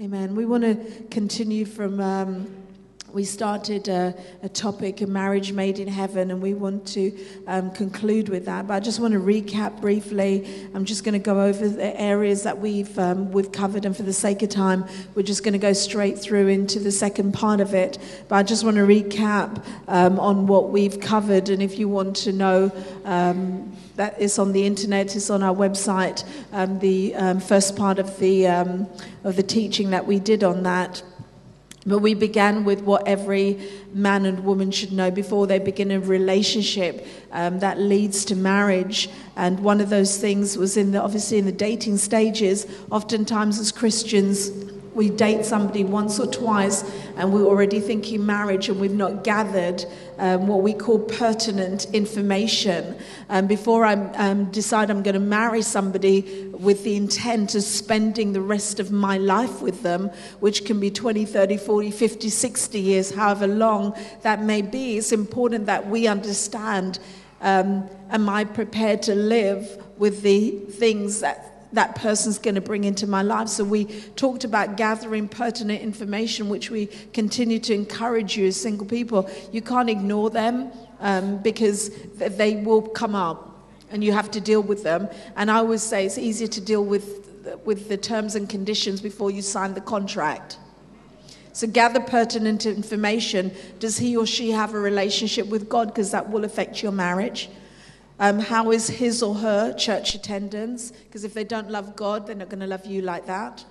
Amen. We want to continue from. Um, we started a, a, topic, a marriage made in heaven, and we want to um, conclude with that. But I just want to recap briefly. I'm just going to go over the areas that we've um, we've covered, and for the sake of time, we're just going to go straight through into the second part of it. But I just want to recap um, on what we've covered, and if you want to know um, that is on the internet, it's on our website. Um, the um, first part of the of the teaching that we did on that. But we began with what every man and woman should know before they begin a relationship um, that leads to marriage. And one of those things was in the obviously in the dating stages. Oftentimes, as Christians, we date somebody once or twice and we're already thinking marriage and we've not gathered um, what we call pertinent information. Um, before I um, decide I'm going to marry somebody with the intent of spending the rest of my life with them, which can be 20, 30, 40, 50, 60 years, however long that may be, it's important that we understand um, am I prepared to live with the things that that person's going to bring into my life. So we talked about gathering pertinent information, which we continue to encourage you as single people. You can't ignore them um, because they will come up and you have to deal with them. And I always say it's easier to deal with with the terms and conditions before you sign the contract. So gather pertinent information. Does he or she have a relationship with God? Because that will affect your marriage. Um, how is his or her church attendance? Because if they don't love God, they're not going to love you like that.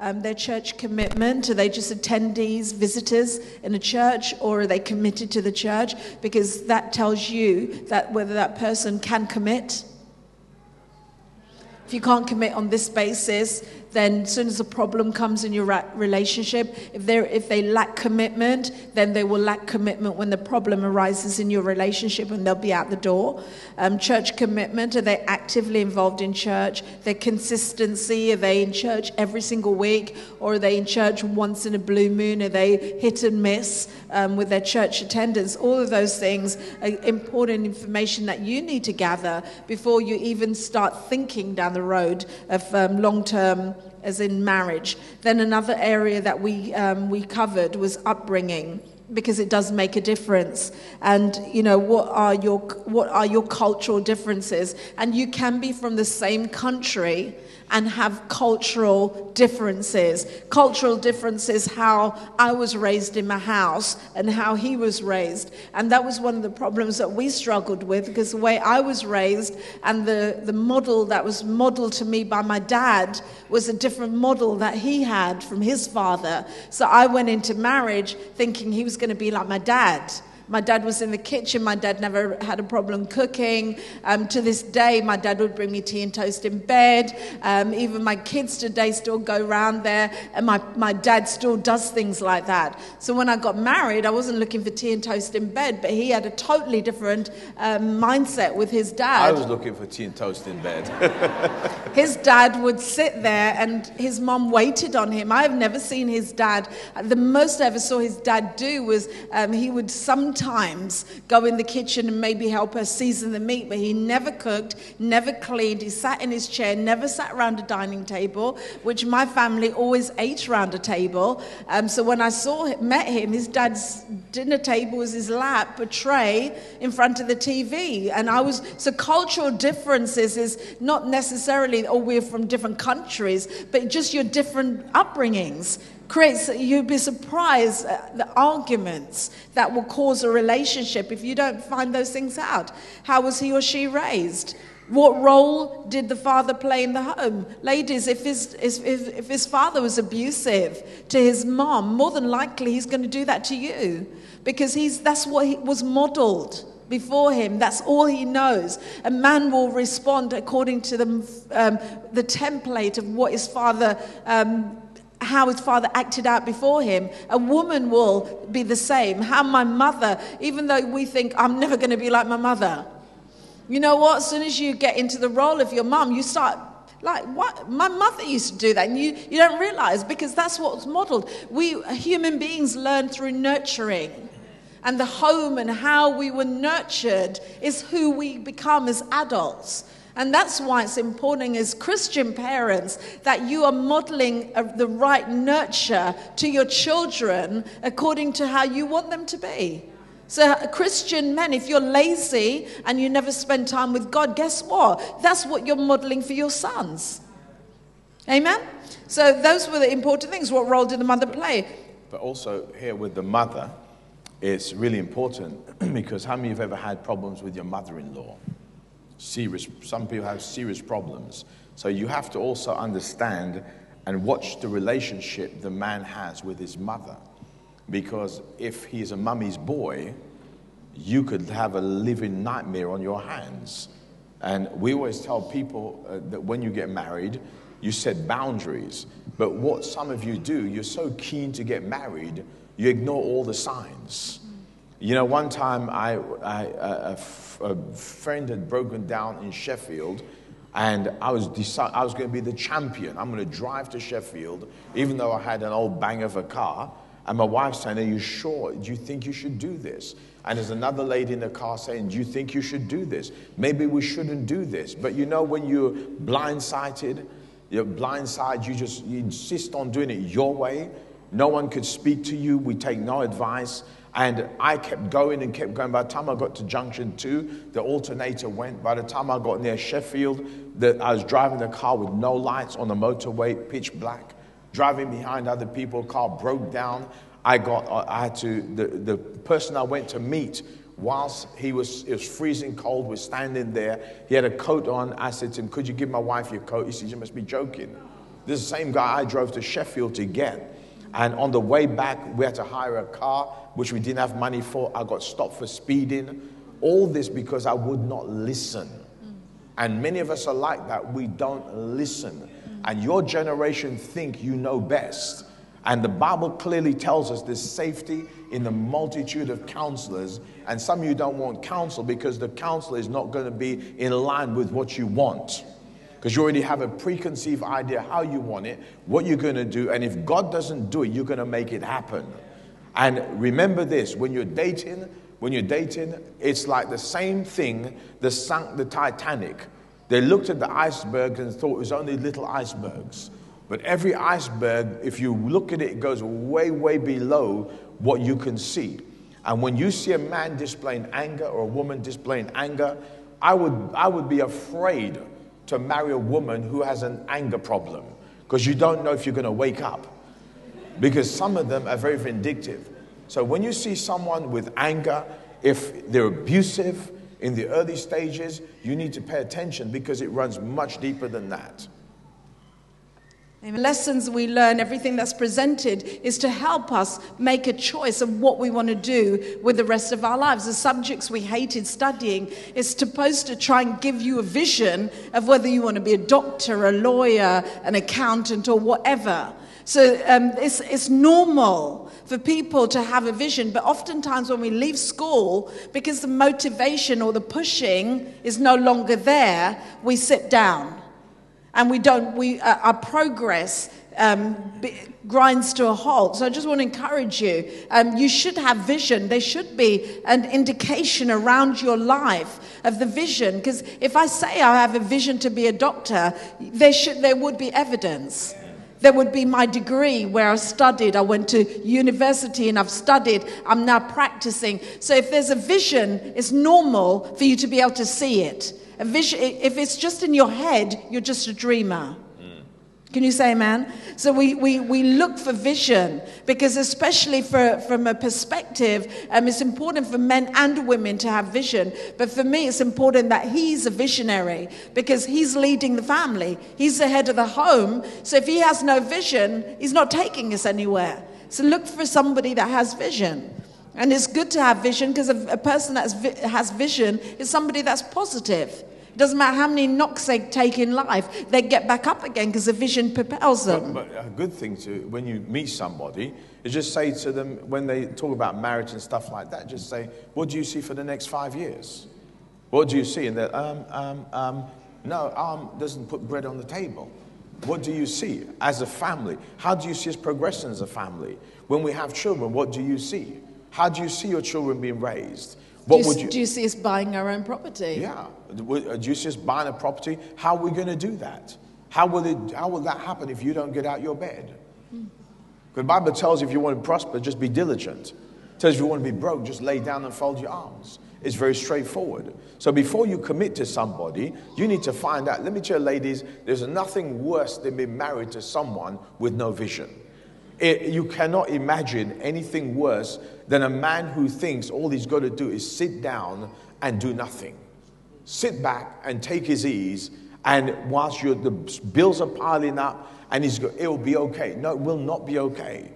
Um, their church commitment, are they just attendees, visitors in a church, or are they committed to the church? Because that tells you that whether that person can commit. If you can't commit on this basis, then as soon as a problem comes in your relationship, if, they if they lack commitment, then they will lack commitment when the problem arises in your relationship and they'll be out the door. Um, church commitment, are they actively involved in church? Their consistency, are they in church every single week or are they in church once in a blue moon? Are they hit and miss um, with their church attendance? All of those things are important information that you need to gather before you even start thinking down the road of um, long term as in marriage. Then another area that we, um, we covered was upbringing because it does make a difference and you know what are your what are your cultural differences and you can be from the same country and have cultural differences. Cultural differences, how I was raised in my house and how he was raised. And that was one of the problems that we struggled with because the way I was raised and the, the model that was modeled to me by my dad was a different model that he had from his father. So I went into marriage thinking he was going to be like my dad. My dad was in the kitchen. My dad never had a problem cooking. Um, to this day, my dad would bring me tea and toast in bed. Um, even my kids today still go around there, and my, my dad still does things like that. So when I got married, I wasn't looking for tea and toast in bed, but he had a totally different um, mindset with his dad. I was looking for tea and toast in bed. his dad would sit there, and his mom waited on him. I have never seen his dad. The most I ever saw his dad do was um, he would sometimes sometimes go in the kitchen and maybe help her season the meat, but he never cooked, never cleaned. He sat in his chair, never sat around a dining table, which my family always ate around a table. Um, so when I saw met him, his dad's dinner table was his lap, a tray in front of the TV. And I was, so cultural differences is not necessarily, oh, we're from different countries, but just your different upbringings creates, you'd be surprised at the arguments that will cause a relationship if you don't find those things out. How was he or she raised? What role did the father play in the home? Ladies, if his, if, if his father was abusive to his mom, more than likely he's going to do that to you because he's, that's what he was modeled before him. That's all he knows. A man will respond according to the, um, the template of what his father um, how his father acted out before him. A woman will be the same. How my mother, even though we think, I'm never going to be like my mother. You know what? As soon as you get into the role of your mum, you start like what my mother used to do that and you, you don't realize because that's what's modeled we human beings learn through nurturing and the home and how we were nurtured is who we become as adults And that's why it's important as Christian parents that you are modeling a, the right nurture to your children according to how you want them to be. So, Christian men, if you're lazy and you never spend time with God, guess what? That's what you're modeling for your sons. Amen? So, those were the important things. What role did the mother play? But also, here with the mother, it's really important because how many of you have ever had problems with your mother in law? Serious, some people have serious problems. So, you have to also understand and watch the relationship the man has with his mother. Because if he's a mummy's boy, you could have a living nightmare on your hands. And we always tell people uh, that when you get married, you set boundaries. But what some of you do, you're so keen to get married, you ignore all the signs. You know, one time I, I, a, a friend had broken down in Sheffield, and I was, deci- I was going to be the champion. I'm going to drive to Sheffield, even though I had an old bang of a car. And my wife's saying, Are you sure? Do you think you should do this? And there's another lady in the car saying, Do you think you should do this? Maybe we shouldn't do this. But you know, when you're blindsided, you're blindsided, you just you insist on doing it your way. No one could speak to you. We take no advice. And I kept going and kept going. By the time I got to junction two, the alternator went. By the time I got near Sheffield, the, I was driving the car with no lights on the motorway, pitch black driving behind other people, car broke down. I got, uh, I had to, the, the person I went to meet, whilst he was, it was freezing cold, was standing there. He had a coat on. I said to him, Could you give my wife your coat? He said, You must be joking. This is the same guy I drove to Sheffield to get. And on the way back, we had to hire a car, which we didn't have money for. I got stopped for speeding. All this because I would not listen. And many of us are like that. We don't listen and your generation think you know best. And the Bible clearly tells us there's safety in the multitude of counselors. And some of you don't want counsel because the counselor is not going to be in line with what you want. Because you already have a preconceived idea how you want it, what you're going to do. And if God doesn't do it, you're going to make it happen. And remember this when you're dating, when you're dating, it's like the same thing that sunk the Titanic. They looked at the iceberg and thought it was only little icebergs. But every iceberg, if you look at it, it goes way, way below what you can see. And when you see a man displaying anger or a woman displaying anger, I would, I would be afraid to marry a woman who has an anger problem because you don't know if you're going to wake up. Because some of them are very vindictive. So when you see someone with anger, if they're abusive, in the early stages, you need to pay attention because it runs much deeper than that. Lessons we learn, everything that's presented, is to help us make a choice of what we want to do with the rest of our lives. The subjects we hated studying is supposed to try and give you a vision of whether you want to be a doctor, a lawyer, an accountant, or whatever. So um, it's, it's normal for people to have a vision, but oftentimes when we leave school, because the motivation or the pushing is no longer there, we sit down and we don't, we, uh, our progress um, grinds to a halt. So I just want to encourage you. Um, you should have vision. There should be an indication around your life of the vision. Because if I say I have a vision to be a doctor, there, should, there would be evidence. There would be my degree where I studied. I went to university and I've studied. I'm now practicing. So if there's a vision, it's normal for you to be able to see it. A vision, if it's just in your head, you're just a dreamer. Can you say amen? So we, we, we look for vision because, especially for, from a perspective, um, it's important for men and women to have vision. But for me, it's important that he's a visionary because he's leading the family, he's the head of the home. So if he has no vision, he's not taking us anywhere. So look for somebody that has vision. And it's good to have vision because a, a person that has vision is somebody that's positive. Doesn't matter how many knocks they take in life, they get back up again because the vision propels them. But, but, a good thing to, when you meet somebody, is just say to them, when they talk about marriage and stuff like that, just say, What do you see for the next five years? What do you see? And they're, um, um, um, no, um doesn't put bread on the table. What do you see as a family? How do you see us progressing as a family? When we have children, what do you see? How do you see your children being raised? What do, would you, you? do you see us buying our own property? Yeah. Do you uh, just buying a property? How are we going to do that? How will, it, how will that happen if you don't get out your bed? Hmm. Because the Bible tells you if you want to prosper, just be diligent. It tells you if you want to be broke, just lay down and fold your arms. It's very straightforward. So before you commit to somebody, you need to find out. Let me tell you, ladies, there's nothing worse than being married to someone with no vision. It, you cannot imagine anything worse than a man who thinks all he's got to do is sit down and do nothing. Sit back and take his ease, and whilst the bills are piling up, and he's go, it'll be okay. No, it will not be okay.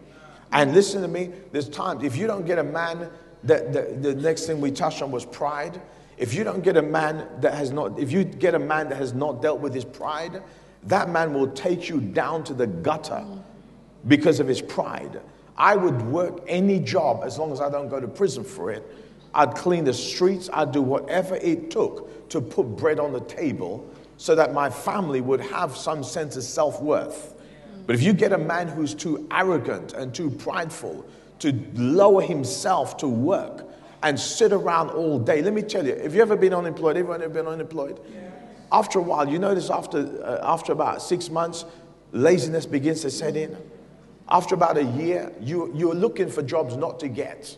And listen to me, there's times, if you don't get a man, that the, the next thing we touched on was pride. If you don't get a man that has not, if you get a man that has not dealt with his pride, that man will take you down to the gutter because of his pride. I would work any job as long as I don't go to prison for it. I'd clean the streets, I'd do whatever it took to put bread on the table so that my family would have some sense of self worth. But if you get a man who's too arrogant and too prideful to lower himself to work and sit around all day, let me tell you, have you ever been unemployed? Everyone ever been unemployed? After a while, you notice after, uh, after about six months, laziness begins to set in. After about a year, you, you're looking for jobs not to get.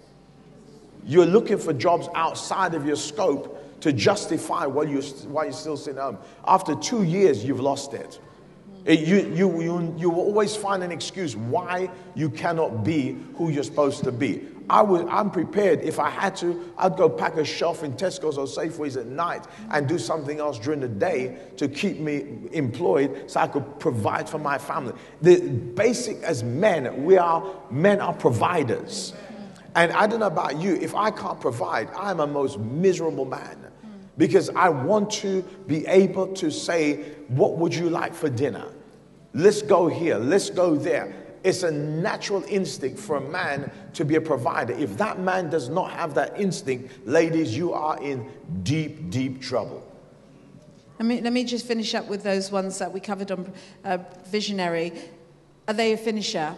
You're looking for jobs outside of your scope to justify why you're, why you're still sitting home. After two years, you've lost it. It- you, you, you, you will always find an excuse why you cannot be who you're supposed to be. I would, I'm prepared. If I had to, I'd go pack a shelf in Tesco's or Safeways at night and do something else during the day to keep me employed so I could provide for my family. The basic as men, we are men are providers. And I don't know about you, if I can't provide, I'm a most miserable man. Because I want to be able to say, What would you like for dinner? Let's go here, let's go there. It's a natural instinct for a man to be a provider. If that man does not have that instinct, ladies, you are in deep, deep trouble. Let me, let me just finish up with those ones that we covered on uh, Visionary. Are they a finisher?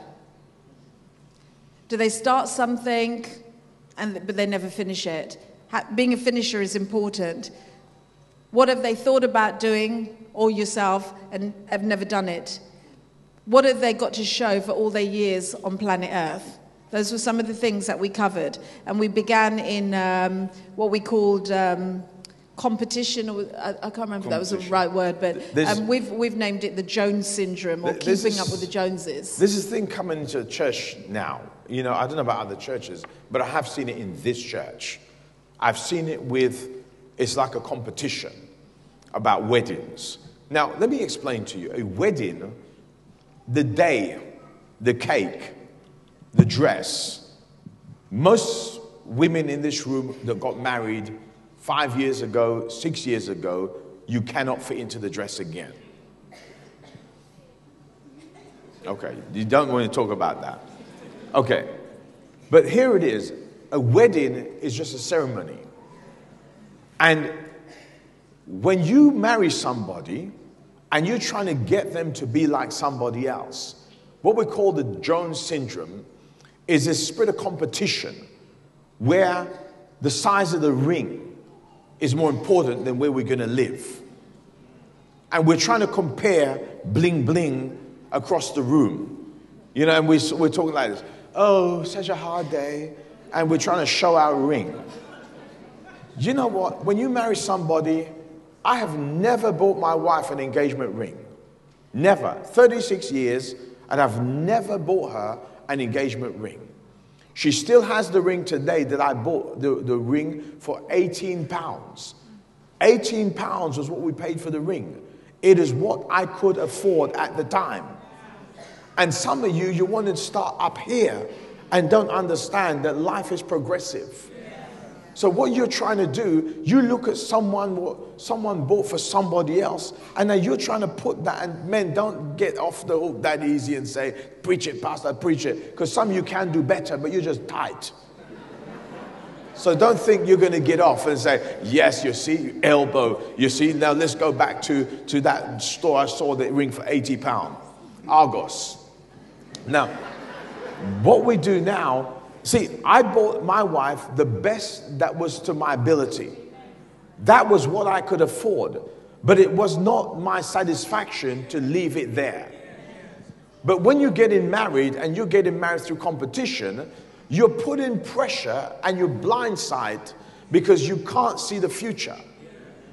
Do they start something and, but they never finish it? Ha- being a finisher is important. What have they thought about doing, or yourself, and have never done it? What have they got to show for all their years on planet Earth? Those were some of the things that we covered. And we began in um, what we called um, competition. I, I can't remember if that was the right word, but um, we've, we've named it the Jones syndrome or keeping up with the Joneses. This is thing coming into church now. You know, I don't know about other churches, but I have seen it in this church. I've seen it with, it's like a competition about weddings. Now, let me explain to you a wedding, the day, the cake, the dress. Most women in this room that got married five years ago, six years ago, you cannot fit into the dress again. Okay, you don't want to talk about that. Okay, but here it is a wedding is just a ceremony. And when you marry somebody and you're trying to get them to be like somebody else, what we call the Jones syndrome is a spirit of competition where the size of the ring is more important than where we're going to live. And we're trying to compare bling bling across the room. You know, and we, we're talking like this oh, such a hard day. And we're trying to show our ring. You know what? When you marry somebody, I have never bought my wife an engagement ring. Never. 36 years, and I've never bought her an engagement ring. She still has the ring today that I bought the, the ring for 18 pounds. 18 pounds was what we paid for the ring. It is what I could afford at the time. And some of you, you want to start up here and don't understand that life is progressive. So what you're trying to do, you look at someone what someone bought for somebody else, and then you're trying to put that. And men, don't get off the hook that easy and say, "Preach it, pastor, preach it," because some you can do better, but you're just tight. So don't think you're going to get off and say, "Yes, you see, elbow, you see." Now let's go back to to that store I saw the ring for eighty pound, Argos. Now, what we do now See, I bought my wife the best that was to my ability. That was what I could afford. But it was not my satisfaction to leave it there. But when you're getting married and you're getting married through competition, you're putting pressure and you're blindsided because you can't see the future.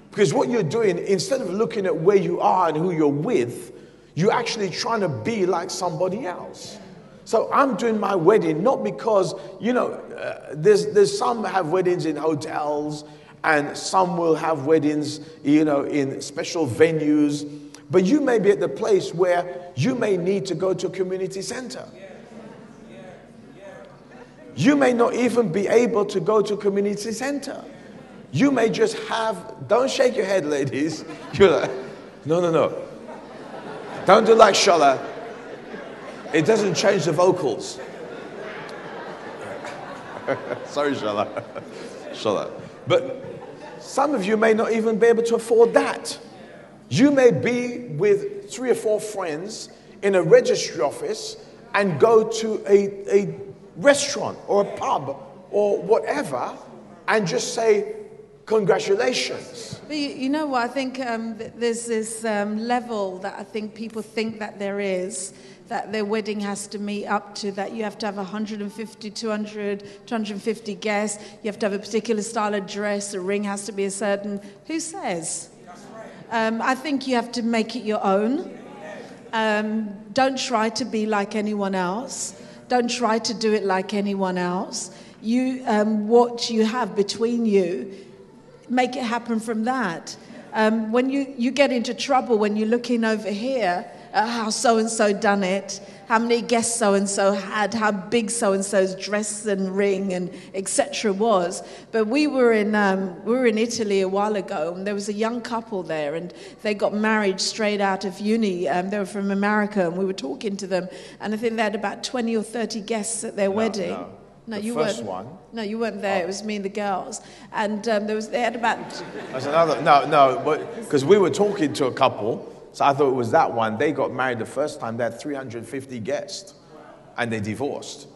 Because what you're doing, instead of looking at where you are and who you're with, you're actually trying to be like somebody else. So I'm doing my wedding not because, you know, uh, there's, there's some have weddings in hotels and some will have weddings, you know, in special venues. But you may be at the place where you may need to go to a community center. You may not even be able to go to a community center. You may just have, don't shake your head, ladies. You're like, no, no, no. Don't do like Shola. It doesn't change the vocals. Sorry, Shola. Shola. But some of you may not even be able to afford that. You may be with three or four friends in a registry office and go to a, a restaurant or a pub or whatever and just say, Congratulations. But you, you know what? I think um, there's this um, level that I think people think that there is that their wedding has to meet up to that. You have to have 150 200 250 guests. You have to have a particular style of dress. A ring has to be a certain who says? Um, i think you have to make it your own. Um, don't try to be like anyone else. Don't try to do it like anyone else. You um, what you have between you make it happen from that. Um, when you, you get into trouble when you're looking over here at how so and so done it, how many guests so and so had, how big so and so's dress and ring and etc. was. But we were in um, we were in Italy a while ago, and there was a young couple there, and they got married straight out of uni. Um, they were from America, and we were talking to them, and I think they had about 20 or 30 guests at their No, wedding. no. No, The you weren't. one. No, you weren't there. It was me and the girls, and um, there was they had about. That's another, no, no, because we were talking to a couple, so I thought it was that one. They got married the first time, they had 350 guests, and they divorced.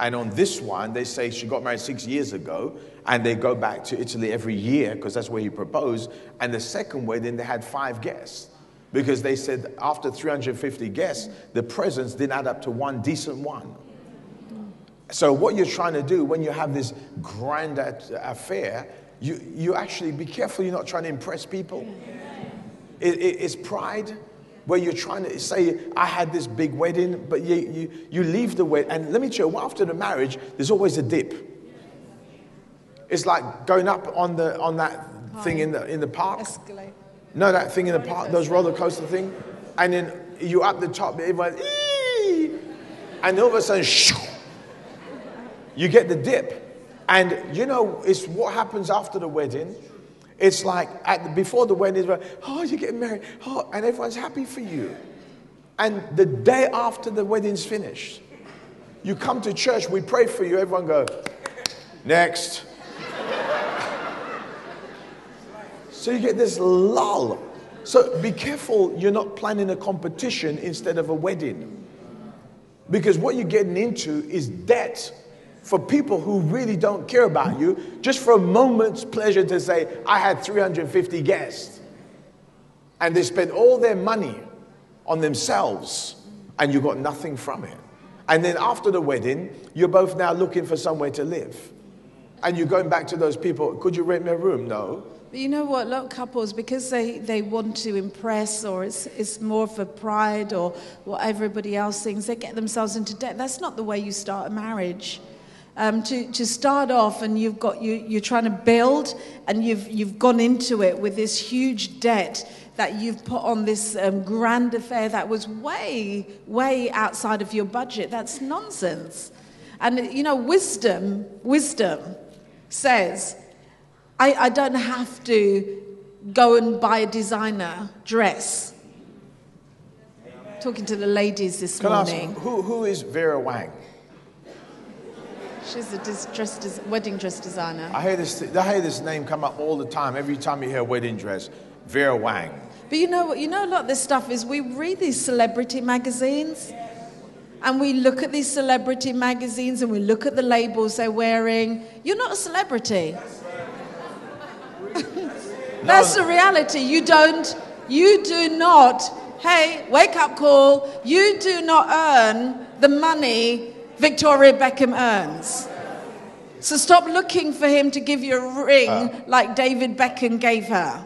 And on this one, they say she got married six years ago, and they go back to Italy every year because that's where he proposed. And the second wedding, they had five guests because they said after 350 guests, the presents didn't add up to one decent one. So, what you're trying to do when you have this grand affair, you, you actually be careful you're not trying to impress people. It- it's pride where you're trying to say, I had this big wedding, but you, you, you leave the wedding. And let me tell you, after the marriage, there's always a dip. It's like going up on, the, on that thing in the, in the park. Escalate. No, that thing in the park, those roller coaster thing. And then you're up the top, everyone, "Ee!" and all of a sudden, shoo, you get the dip. And you know, it's what happens after the wedding. It's like at before the wedding, like, oh, you're getting married, oh, and everyone's happy for you. And the day after the wedding's finished, you come to church, we pray for you, everyone goes, next. So you get this lull. So be careful you're not planning a competition instead of a wedding. Because what you're getting into is debt for people who really don't care about you, just for a moment's pleasure to say, I had 350 guests. And they spend all their money on themselves, and you got nothing from it. And then after the wedding, you're both now looking for somewhere to live. And you're going back to those people, could you rent me a room? No. But you know what? A lot of couples, because they, they want to impress or it's, it's more for pride or what everybody else thinks, they get themselves into debt. That's not the way you start a marriage. Um, to, to start off and you've got, you, you're trying to build and you've, you've gone into it with this huge debt that you've put on this um, grand affair that was way, way outside of your budget. That's nonsense. And you know, wisdom, wisdom says, I, I don't have to go and buy a designer dress. Talking to the ladies this Can I ask, morning. who, who is Vera Wang? She's a dis- dress des- wedding dress designer. I hear, this, I hear this name come up all the time. Every time you hear a wedding dress, Vera Wang. But you know what? You know a lot of this stuff is we read these celebrity magazines, and we look at these celebrity magazines and we look at the labels they're wearing. You're not a celebrity. That's the reality. You don't, you do not, hey, wake up call, you do not earn the money Victoria Beckham earns. So stop looking for him to give you a ring uh. like David Beckham gave her.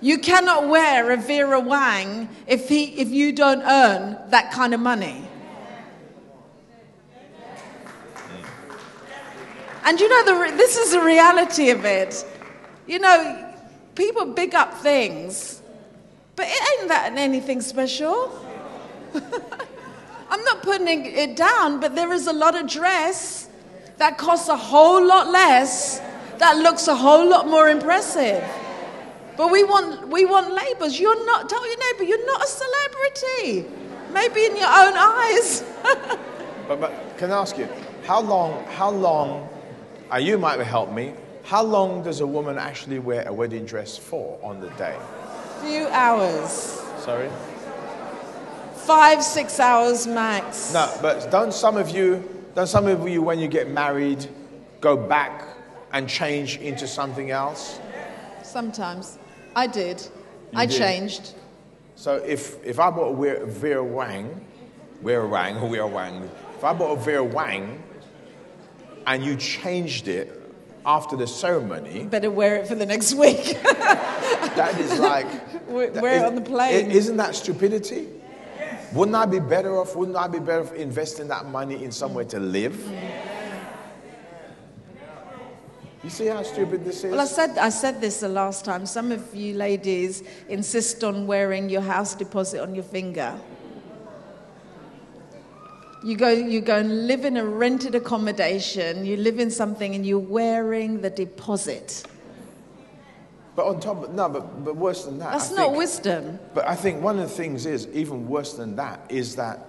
You cannot wear a Vera Wang if, he, if you don't earn that kind of money. And you know, the, this is the reality of it. You know, people big up things, but it ain't that anything special. I'm not putting it down, but there is a lot of dress that costs a whole lot less, that looks a whole lot more impressive. But we want, we want labels. You're not, tell your neighbor, you're not a celebrity. Maybe in your own eyes. But, but can I ask you, how long, how long, and you might help me, how long does a woman actually wear a wedding dress for on the day? Few hours. Sorry? Five, six hours max. No, but don't some of you, don't some of you, when you get married, go back and change into something else? Sometimes. I did. I did? changed. So if, if I bought a Vera, Wang, Vera Wang, or Vera Wang, if I bought a Vera Wang and you changed it after the ceremony, Better wear it for the next week. that is like. wear that wear is- it on the plane. Isn't that stupidity? Wouldn't I be better off? Wouldn't I be better off investing that money in somewhere to live? You see how stupid this is? Well, I said, I said this the last time. Some of you ladies insist on wearing your house deposit on your finger. You go, you go and live in a rented accommodation, you live in something, and you're wearing the deposit. But on top of, no, but, but worse than that. That's not wisdom. But I think one of the things is, even worse than that, is that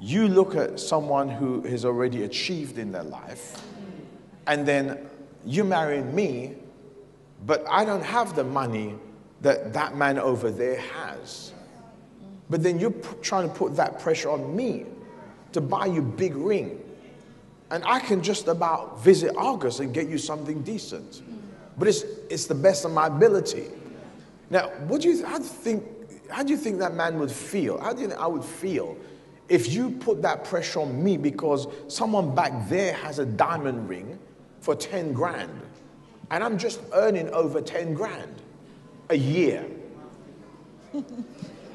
you look at someone who has already achieved in their life, and then you marry me, but I don't have the money that that man over there has. But then you're p- trying to put that pressure on me to buy you big ring. And I can just about visit Argos and get you something decent. But it's, it's the best of my ability. Now, what do you, how, do you think, how do you think that man would feel? How do you think I would feel if you put that pressure on me because someone back there has a diamond ring for 10 grand and I'm just earning over 10 grand a year?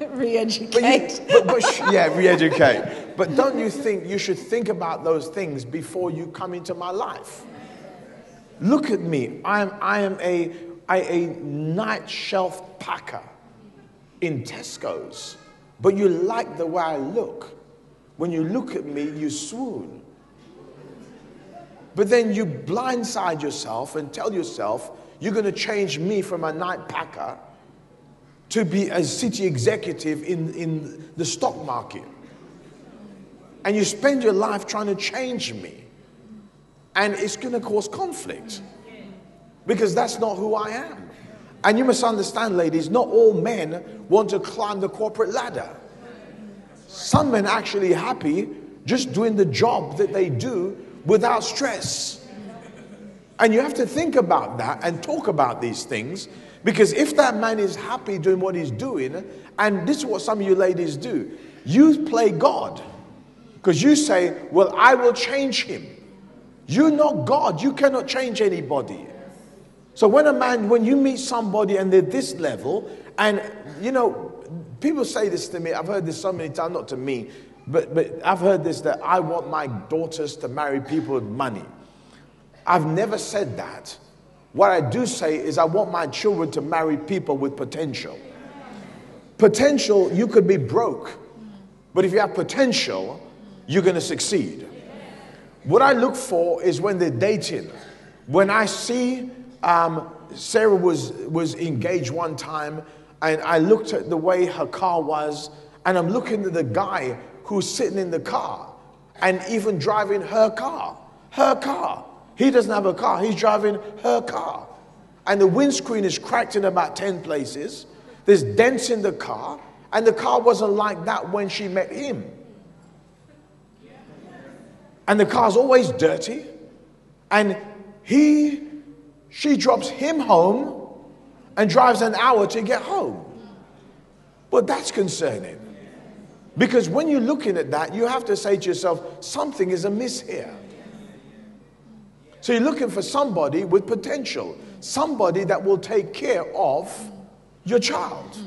Re-educate. but, but sh- yeah, re-educate. But don't you think you should think about those things before you come into my life? Look at me. I am, I am a, I, a night shelf packer in Tesco's. But you like the way I look. When you look at me, you swoon. But then you blindside yourself and tell yourself you're going to change me from a night packer to be a city executive in, in the stock market. And you spend your life trying to change me. And it's going to cause conflict because that's not who I am. And you must understand, ladies, not all men want to climb the corporate ladder. Some men are actually happy just doing the job that they do without stress. And you have to think about that and talk about these things because if that man is happy doing what he's doing, and this is what some of you ladies do, you play God because you say, Well, I will change him. You're not God, you cannot change anybody. So when a man, when you meet somebody and they're this level, and you know, people say this to me, I've heard this so many times, not to me, but, but I've heard this that I want my daughters to marry people with money. I've never said that. What I do say is I want my children to marry people with potential. Potential, you could be broke, but if you have potential, you're going to succeed. What I look for is when they're dating. When I see um, Sarah was, was engaged one time, and I looked at the way her car was, and I'm looking at the guy who's sitting in the car and even driving her car. Her car. He doesn't have a car, he's driving her car. And the windscreen is cracked in about 10 places. There's dents in the car, and the car wasn't like that when she met him. And the car's always dirty, and he, she drops him home and drives an hour to get home. Well, that's concerning. Because when you're looking at that, you have to say to yourself, something is amiss here. So you're looking for somebody with potential, somebody that will take care of your child.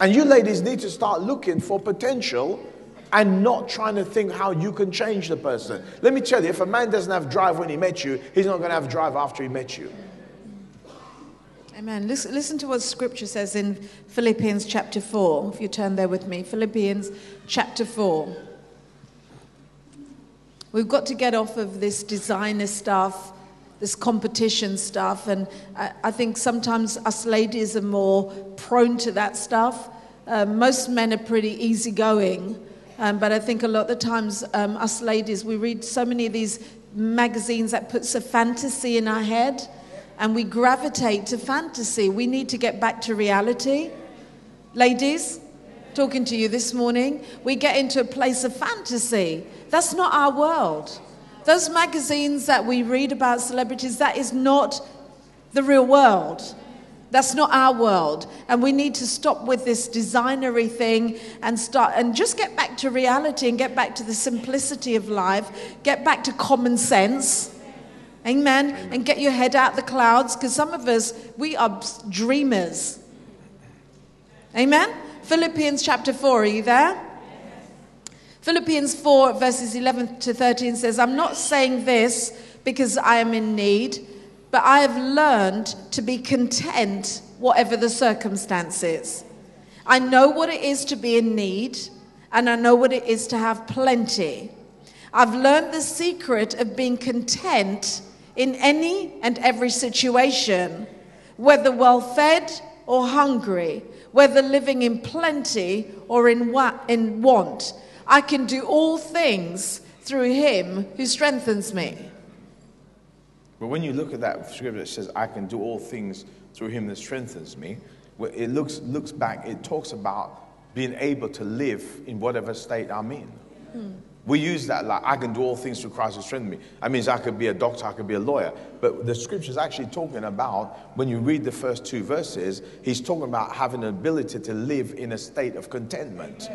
And you ladies need to start looking for potential and not trying to think how you can change the person. Let me tell you, if a man doesn't have drive when he met you, he's not going to have drive after he met you. Amen. Listen, listen to what scripture says in Philippians chapter 4. If you turn there with me, Philippians chapter 4. We've got to get off of this designer stuff, this competition stuff, and I, I think sometimes us ladies are more prone to that stuff. Um, most men are pretty easygoing, um, but I think a lot of the times um, us ladies, we read so many of these magazines that puts a fantasy in our head and we gravitate to fantasy. We need to get back to reality. Ladies, talking to you this morning, we get into a place of fantasy. That's not our world. Those magazines that we read about celebrities, that is not the real world. That's not our world. And we need to stop with this designery thing and start and just get back to reality and get back to the simplicity of life, get back to common sense Amen. And get your head out the clouds because some of us, we are dreamers. Amen. Philippians chapter 4, are you there? Philippians 4, verses 11 to 13 says, I'm not saying this because I am in need, but I have learned to be content whatever the circumstances. I know what it is to be in need, and I know what it is to have plenty. I've learned the secret of being content in any and every situation, whether well fed or hungry, whether living in plenty or in, wa- in want. I can do all things through him who strengthens me. But when you look at that scripture that says, I can do all things through him that strengthens me, it looks, looks back, it talks about being able to live in whatever state I'm in. Hmm. We use that like, I can do all things through Christ who strengthens me. That means I could be a doctor, I could be a lawyer. But the scripture is actually talking about, when you read the first two verses, he's talking about having an ability to live in a state of contentment.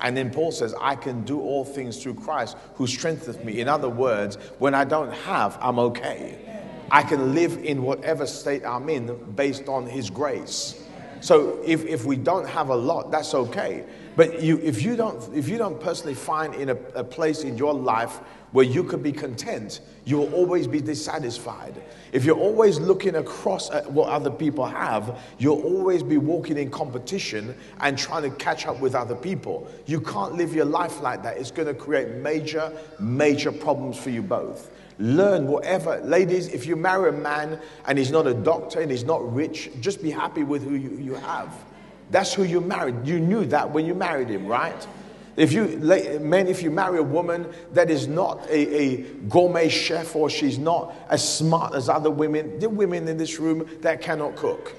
And then Paul says, I can do all things through Christ who strengthens me. In other words, when I don't have, I'm okay. I can live in whatever state I'm in based on his grace. So if, if we don't have a lot, that's okay. But you, if, you don't, if you don't personally find in a, a place in your life where you could be content, you will always be dissatisfied. If you're always looking across at what other people have, you'll always be walking in competition and trying to catch up with other people. You can't live your life like that. It's going to create major, major problems for you both. Learn whatever. Ladies, if you marry a man and he's not a doctor and he's not rich, just be happy with who you, you have. That's who you married. You knew that when you married him, right? If you, men, if you marry a woman that is not a, a, gourmet chef or she's not as smart as other women, there are women in this room that cannot cook.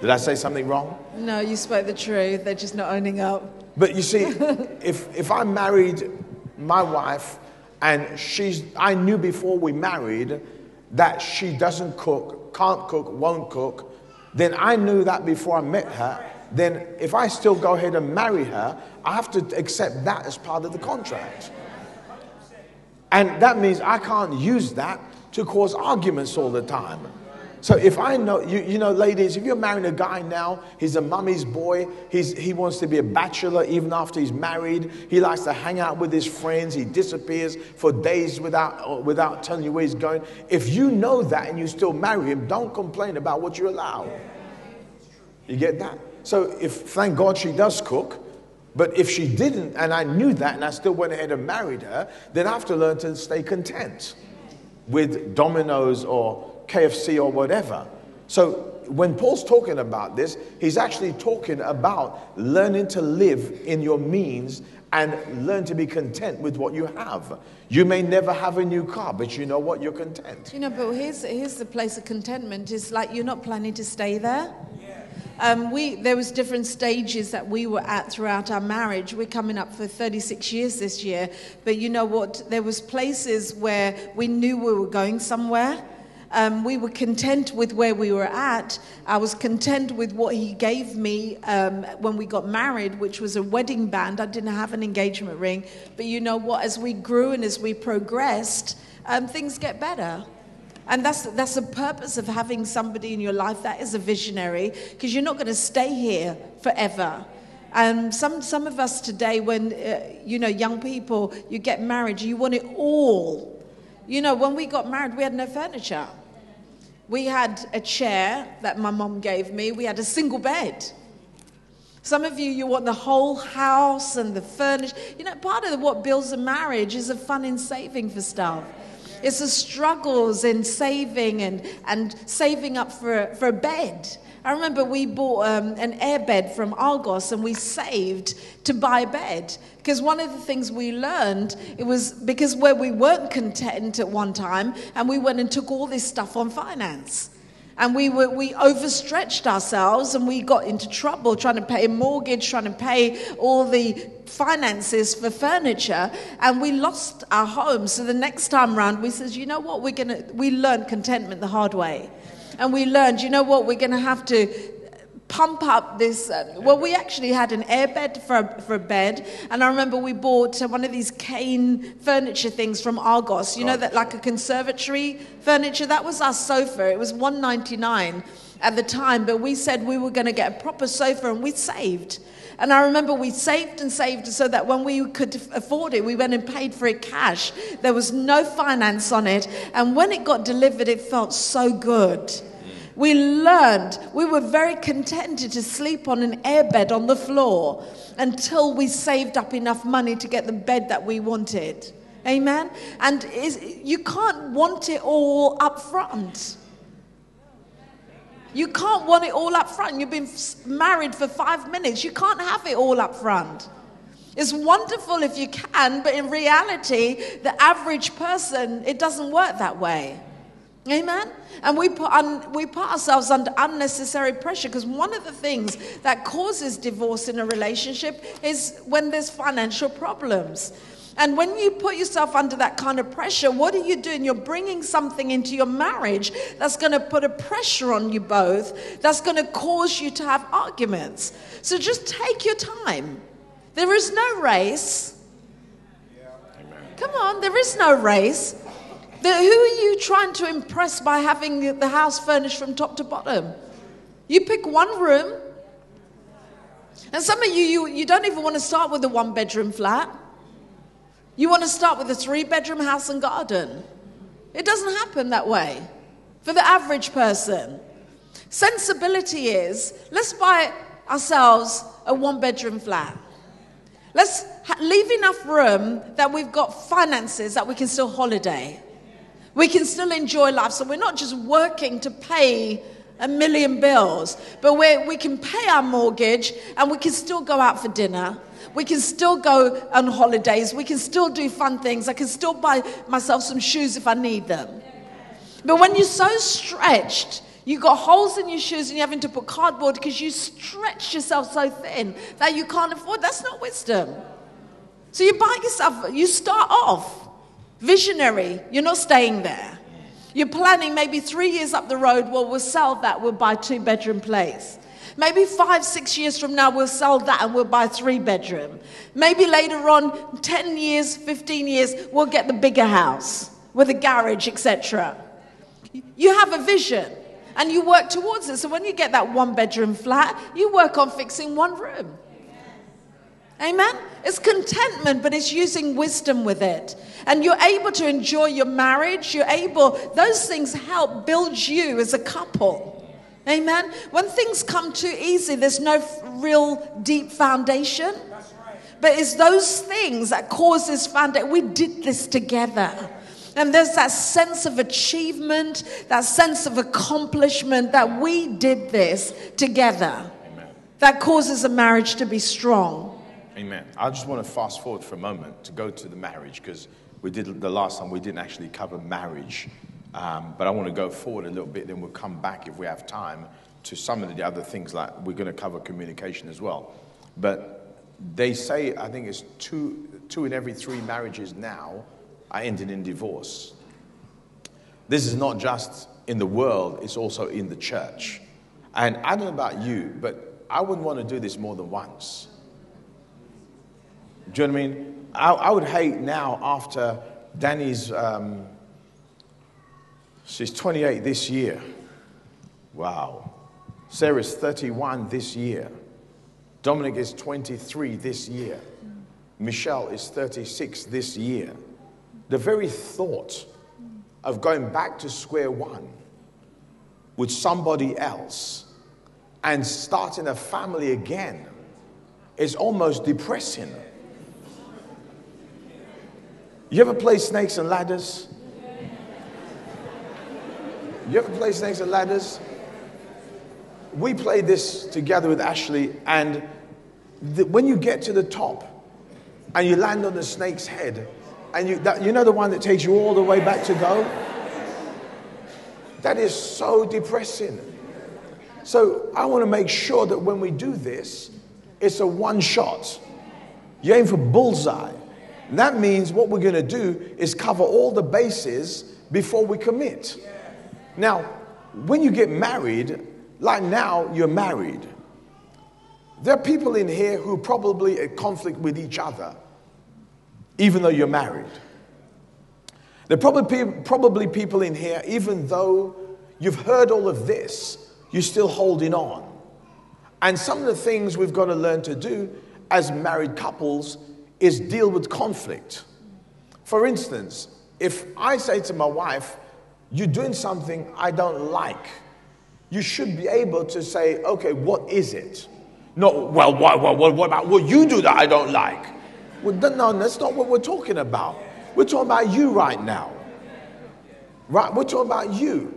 Did I say something wrong? No, you spoke the truth. They're just not owning up. But you see, if, if I married my wife and she's, I knew before we married that she doesn't cook, can't cook, won't cook, then I knew that before I met her. Then, if I still go ahead and marry her, I have to accept that as part of the contract. And that means I can't use that to cause arguments all the time. So if I know, you, you know, ladies, if you're marrying a guy now, he's a mummy's boy, he's, he wants to be a bachelor even after he's married, he likes to hang out with his friends, he disappears for days without, without telling you where he's going. If you know that and you still marry him, don't complain about what you allow. You get that? So if, thank God she does cook, but if she didn't and I knew that and I still went ahead and married her, then I have to learn to stay content with Domino's or KFC or whatever. So when Paul's talking about this, he's actually talking about learning to live in your means and learn to be content with what you have. You may never have a new car, but you know what? You're content. You know, but here's, here's the place of contentment. It's like you're not planning to stay there. um, we, there was different stages that we were at throughout our marriage. We're coming up for 36 years this year. But you know what? There was places where we knew we were going somewhere. Um, we were content with where we were at. I was content with what he gave me um, when we got married, which was a wedding band. I didn't have an engagement ring. But you know what? As we grew and as we progressed, um, things get better. And that's, that's the purpose of having somebody in your life that is a visionary, because you're not going to stay here forever. And some, some of us today, when, uh, you know, young people, you get married, you want it all. You know, when we got married, we had no furniture. We had a chair that my mom gave me, we had a single bed. Some of you, you want the whole house and the furniture. You know, part of what builds a marriage is a fun in saving for stuff. It's the struggles in saving and, and saving up for, for a bed. I remember we bought um, an airbed from Argos and we saved to buy a bed. Because one of the things we learned, it was because where we weren't content at one time and we went and took all this stuff on finance and we were we overstretched ourselves and we got into trouble trying to pay a mortgage trying to pay all the finances for furniture. And we lost our home. So the next time round we says you know what? We're gonna we learned contentment the hard way. And we learned you know what? We're gonna have to pump up this. Uh, well, we actually had an airbed for a, for a bed, and I remember we bought uh, one of these cane furniture things from Argos. You know that like a conservatory furniture. That was our sofa. It was 199 at the time, but we said we were going to get a proper sofa, and we saved. And I remember we saved and saved so that when we could afford it, we went and paid for it cash. There was no finance on it. And when it got delivered, it felt so good. We learned, we were very contented to sleep on an airbed on the floor until we saved up enough money to get the bed that we wanted. Amen? And you can't want it all up front. You can't want it all up front. You've been married for five minutes. You can't have it all up front. It's wonderful if you can, but in reality, the average person, it doesn't work that way. Amen? And we put, un, we put ourselves under unnecessary pressure because one of the things that causes divorce in a relationship is when there's financial problems. And when you put yourself under that kind of pressure, what are you doing? You're bringing something into your marriage that's going to put a pressure on you both, that's going to cause you to have arguments. So just take your time. There is no race. Come on, there is no race. The, who are you trying to impress by having the house furnished from top to bottom? You pick one room. And some of you, you, you don't even want to start with a one bedroom flat. You want to start with a three bedroom house and garden. It doesn't happen that way for the average person. Sensibility is let's buy ourselves a one bedroom flat. Let's leave enough room that we've got finances that we can still holiday. We can still enjoy life. So we're not just working to pay a million bills, but we we can pay our mortgage and we can still go out for dinner. We can still go on holidays. We can still do fun things. I can still buy myself some shoes if I need them. But when you're so stretched, you've got holes in your shoes and you're having to put cardboard because you stretch yourself so thin that you can't afford. That's not wisdom. So you buy yourself, you start off Visionary, you're not staying there. You're planning maybe three years up the road, well, we'll sell that, we'll buy two bedroom place. Maybe five, six years from now, we'll sell that and we'll buy three bedroom. Maybe later on, 10 years, 15 years, we'll get the bigger house with a garage, etc. You have a vision and you work towards it. So when you get that one bedroom flat, you work on fixing one room. Amen? It's contentment, but it's using wisdom with it. And you're able to enjoy your marriage. You're able, those things help build you as a couple. Amen? When things come too easy, there's no real deep foundation. But it's those things that cause this foundation. We did this together. And there's that sense of achievement, that sense of accomplishment that we did this together. Amen. That causes a marriage to be strong. Amen. I just want to fast forward for a moment to go to the marriage because we did the last time we didn't actually cover marriage. Um, but I want to go forward a little bit, then we'll come back if we have time to some of the other things, like we're going to cover communication as well. But they say, I think it's two, two in every three marriages now are ending in divorce. This is not just in the world, it's also in the church. And I don't know about you, but I wouldn't want to do this more than once. Do you know what I mean? I, I would hate now after Danny's, um, she's 28 this year. Wow. Sarah's 31 this year. Dominic is 23 this year. Michelle is 36 this year. The very thought of going back to square one with somebody else and starting a family again is almost depressing. You ever play snakes and ladders? You ever play snakes and ladders? We played this together with Ashley, and the, when you get to the top and you land on the snake's head, and you, that, you know the one that takes you all the way back to go? That is so depressing. So I want to make sure that when we do this, it's a one shot. You aim for bullseye. That means what we're going to do is cover all the bases before we commit. Now, when you get married, like now you're married, there are people in here who are probably at conflict with each other, even though you're married. There are probably, probably people in here, even though you've heard all of this, you're still holding on. And some of the things we've got to learn to do as married couples is deal with conflict. For instance, if I say to my wife, You're doing something I don't like, you should be able to say, Okay, what is it? No, well, what, what, what, what about what you do that I don't like? Well, no, that's not what we're talking about. We're talking about you right now. Right? We're talking about you.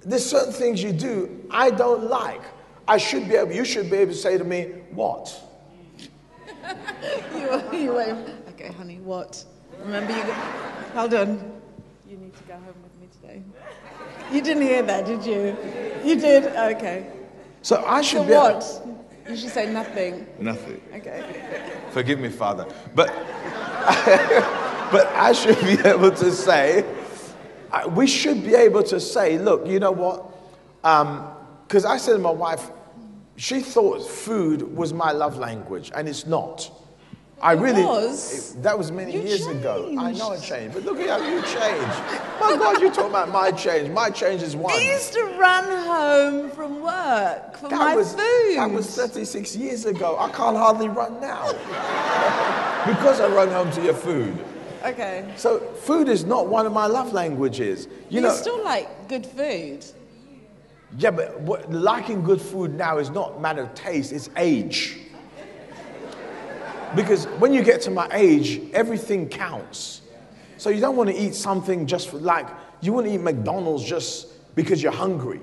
There's certain things you do I don't like. I should be able, you should be able to say to me, What? you, you okay, honey, what? Remember, you. Go, hold on. You need to go home with me today. You didn't hear that, did you? You did? Okay. So I should so be. what? You should say nothing. Nothing. Okay. Forgive me, Father. But, but I should be able to say, we should be able to say, look, you know what? Because um, I said to my wife, she thought food was my love language, and it's not. I it really was. It, that was many you years changed. ago. I know I changed, but look at how you changed. My God, you're talking about my change. My change is one. I used to run home from work for that my was, food. That was 36 years ago. I can't hardly run now because I run home to your food. Okay. So food is not one of my love languages. You you know, still like good food. Yeah, but what, liking good food now is not matter of taste; it's age. Because when you get to my age, everything counts. So you don't want to eat something just for, like you want to eat McDonald's just because you're hungry.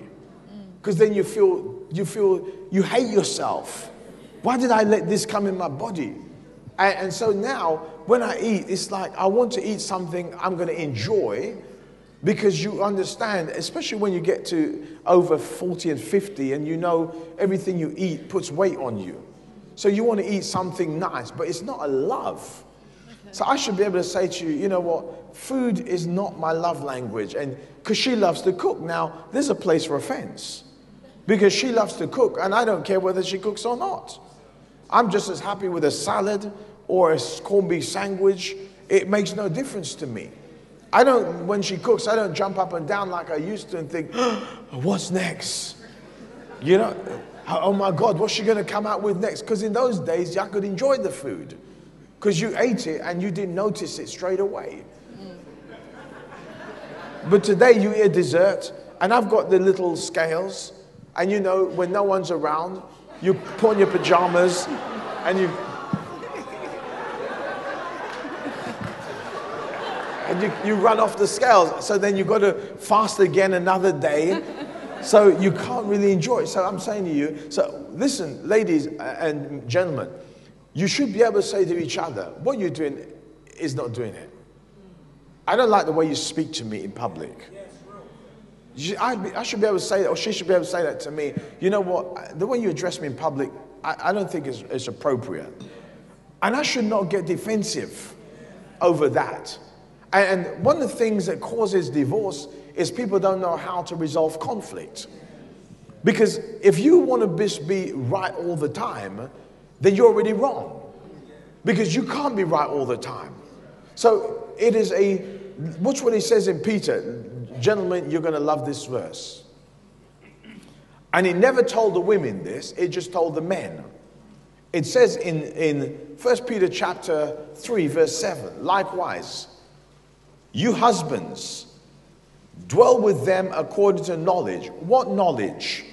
Because then you feel you feel you hate yourself. Why did I let this come in my body? And, and so now when I eat, it's like I want to eat something I'm going to enjoy because you understand, especially when you get to over 40 and 50 and you know everything you eat puts weight on you. So you want to eat something nice, but it's not a love. So I should be able to say to you, you know what? Food is not my love language. And because she loves to cook. Now, there's a place for offense. Because she loves to cook, and I don't care whether she cooks or not. I'm just as happy with a salad or a corned beef sandwich. It makes no difference to me. I don't, when she cooks, I don't jump up and down like I used to and think, what's next? You know, oh, oh my God, what's she going to come out with next? Because in those days, I could enjoy the food because you ate it and you didn't notice it straight away. But today, you eat dessert, and I've got the little scales, and you know, when no one's around, you put on your pajamas and you. You, you run off the scales. So then you've got to fast again another day. So you can't really enjoy it. So I'm saying to you, so listen, ladies and gentlemen, you should be able to say to each other, what you're doing is not doing it. I don't like the way you speak to me in public. I, should be able to say that, or she should be able to say that to me. You know what? The way you address me in public, I, don't think is, is appropriate. And I should not get defensive over that. And one of the things that causes divorce is people don't know how to resolve conflict. Because if you want to be right all the time, then you're already wrong. Because you can't be right all the time. So it is a, what's what he says in Peter? Gentlemen, you're going to love this verse. And he never told the women this, it just told the men. It says in, in 1 Peter chapter 3, verse 7, likewise, you husbands, dwell with them according to knowledge. What knowledge?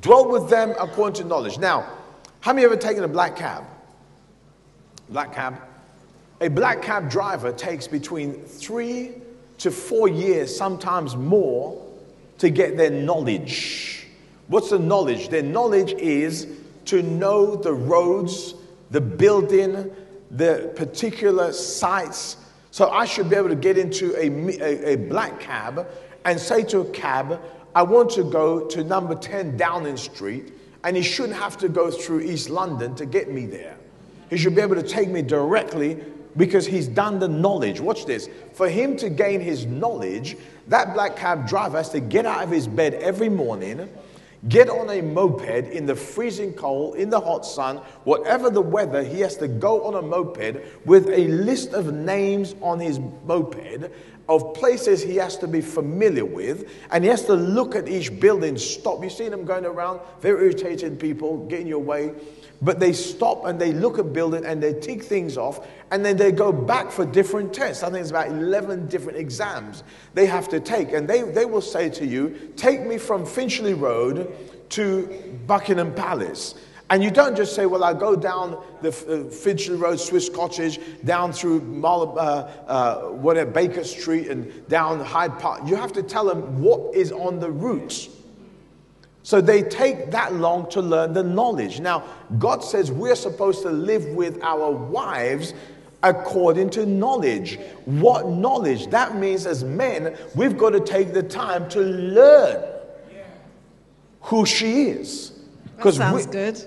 Dwell with them according to knowledge. Now, how many ever taken a black cab? Black cab. A black cab driver takes between three to four years, sometimes more, to get their knowledge. What's the knowledge? Their knowledge is to know the roads, the building, the particular sites. So I should be able to get into a, a, a black cab and say to a cab, I want to go to number 10 Downing Street, and he shouldn't have to go through East London to get me there. He should be able to take me directly because he's done the knowledge. Watch this. For him to gain his knowledge, that black cab driver has to get out of his bed every morning get on a moped in the freezing cold, in the hot sun, whatever the weather, he has to go on a moped with a list of names on his moped of places he has to be familiar with, and he has to look at each building, stop. You've seen them going around, very irritated people, getting your way. But they stop and they look at building and they tick things off and then they go back for different tests. I think it's about 11 different exams they have to take. And they, they will say to you, take me from Finchley Road to Buckingham Palace. And you don't just say, well, I'll go down the uh, Finchley Road, Swiss Cottage, down through Mal- uh, uh, whatever, Baker Street and down Hyde Park. You have to tell them what is on the route. So they take that long to learn the knowledge. Now, God says we're supposed to live with our wives according to knowledge. What knowledge? That means as men, we've got to take the time to learn who she is. That sounds we, good.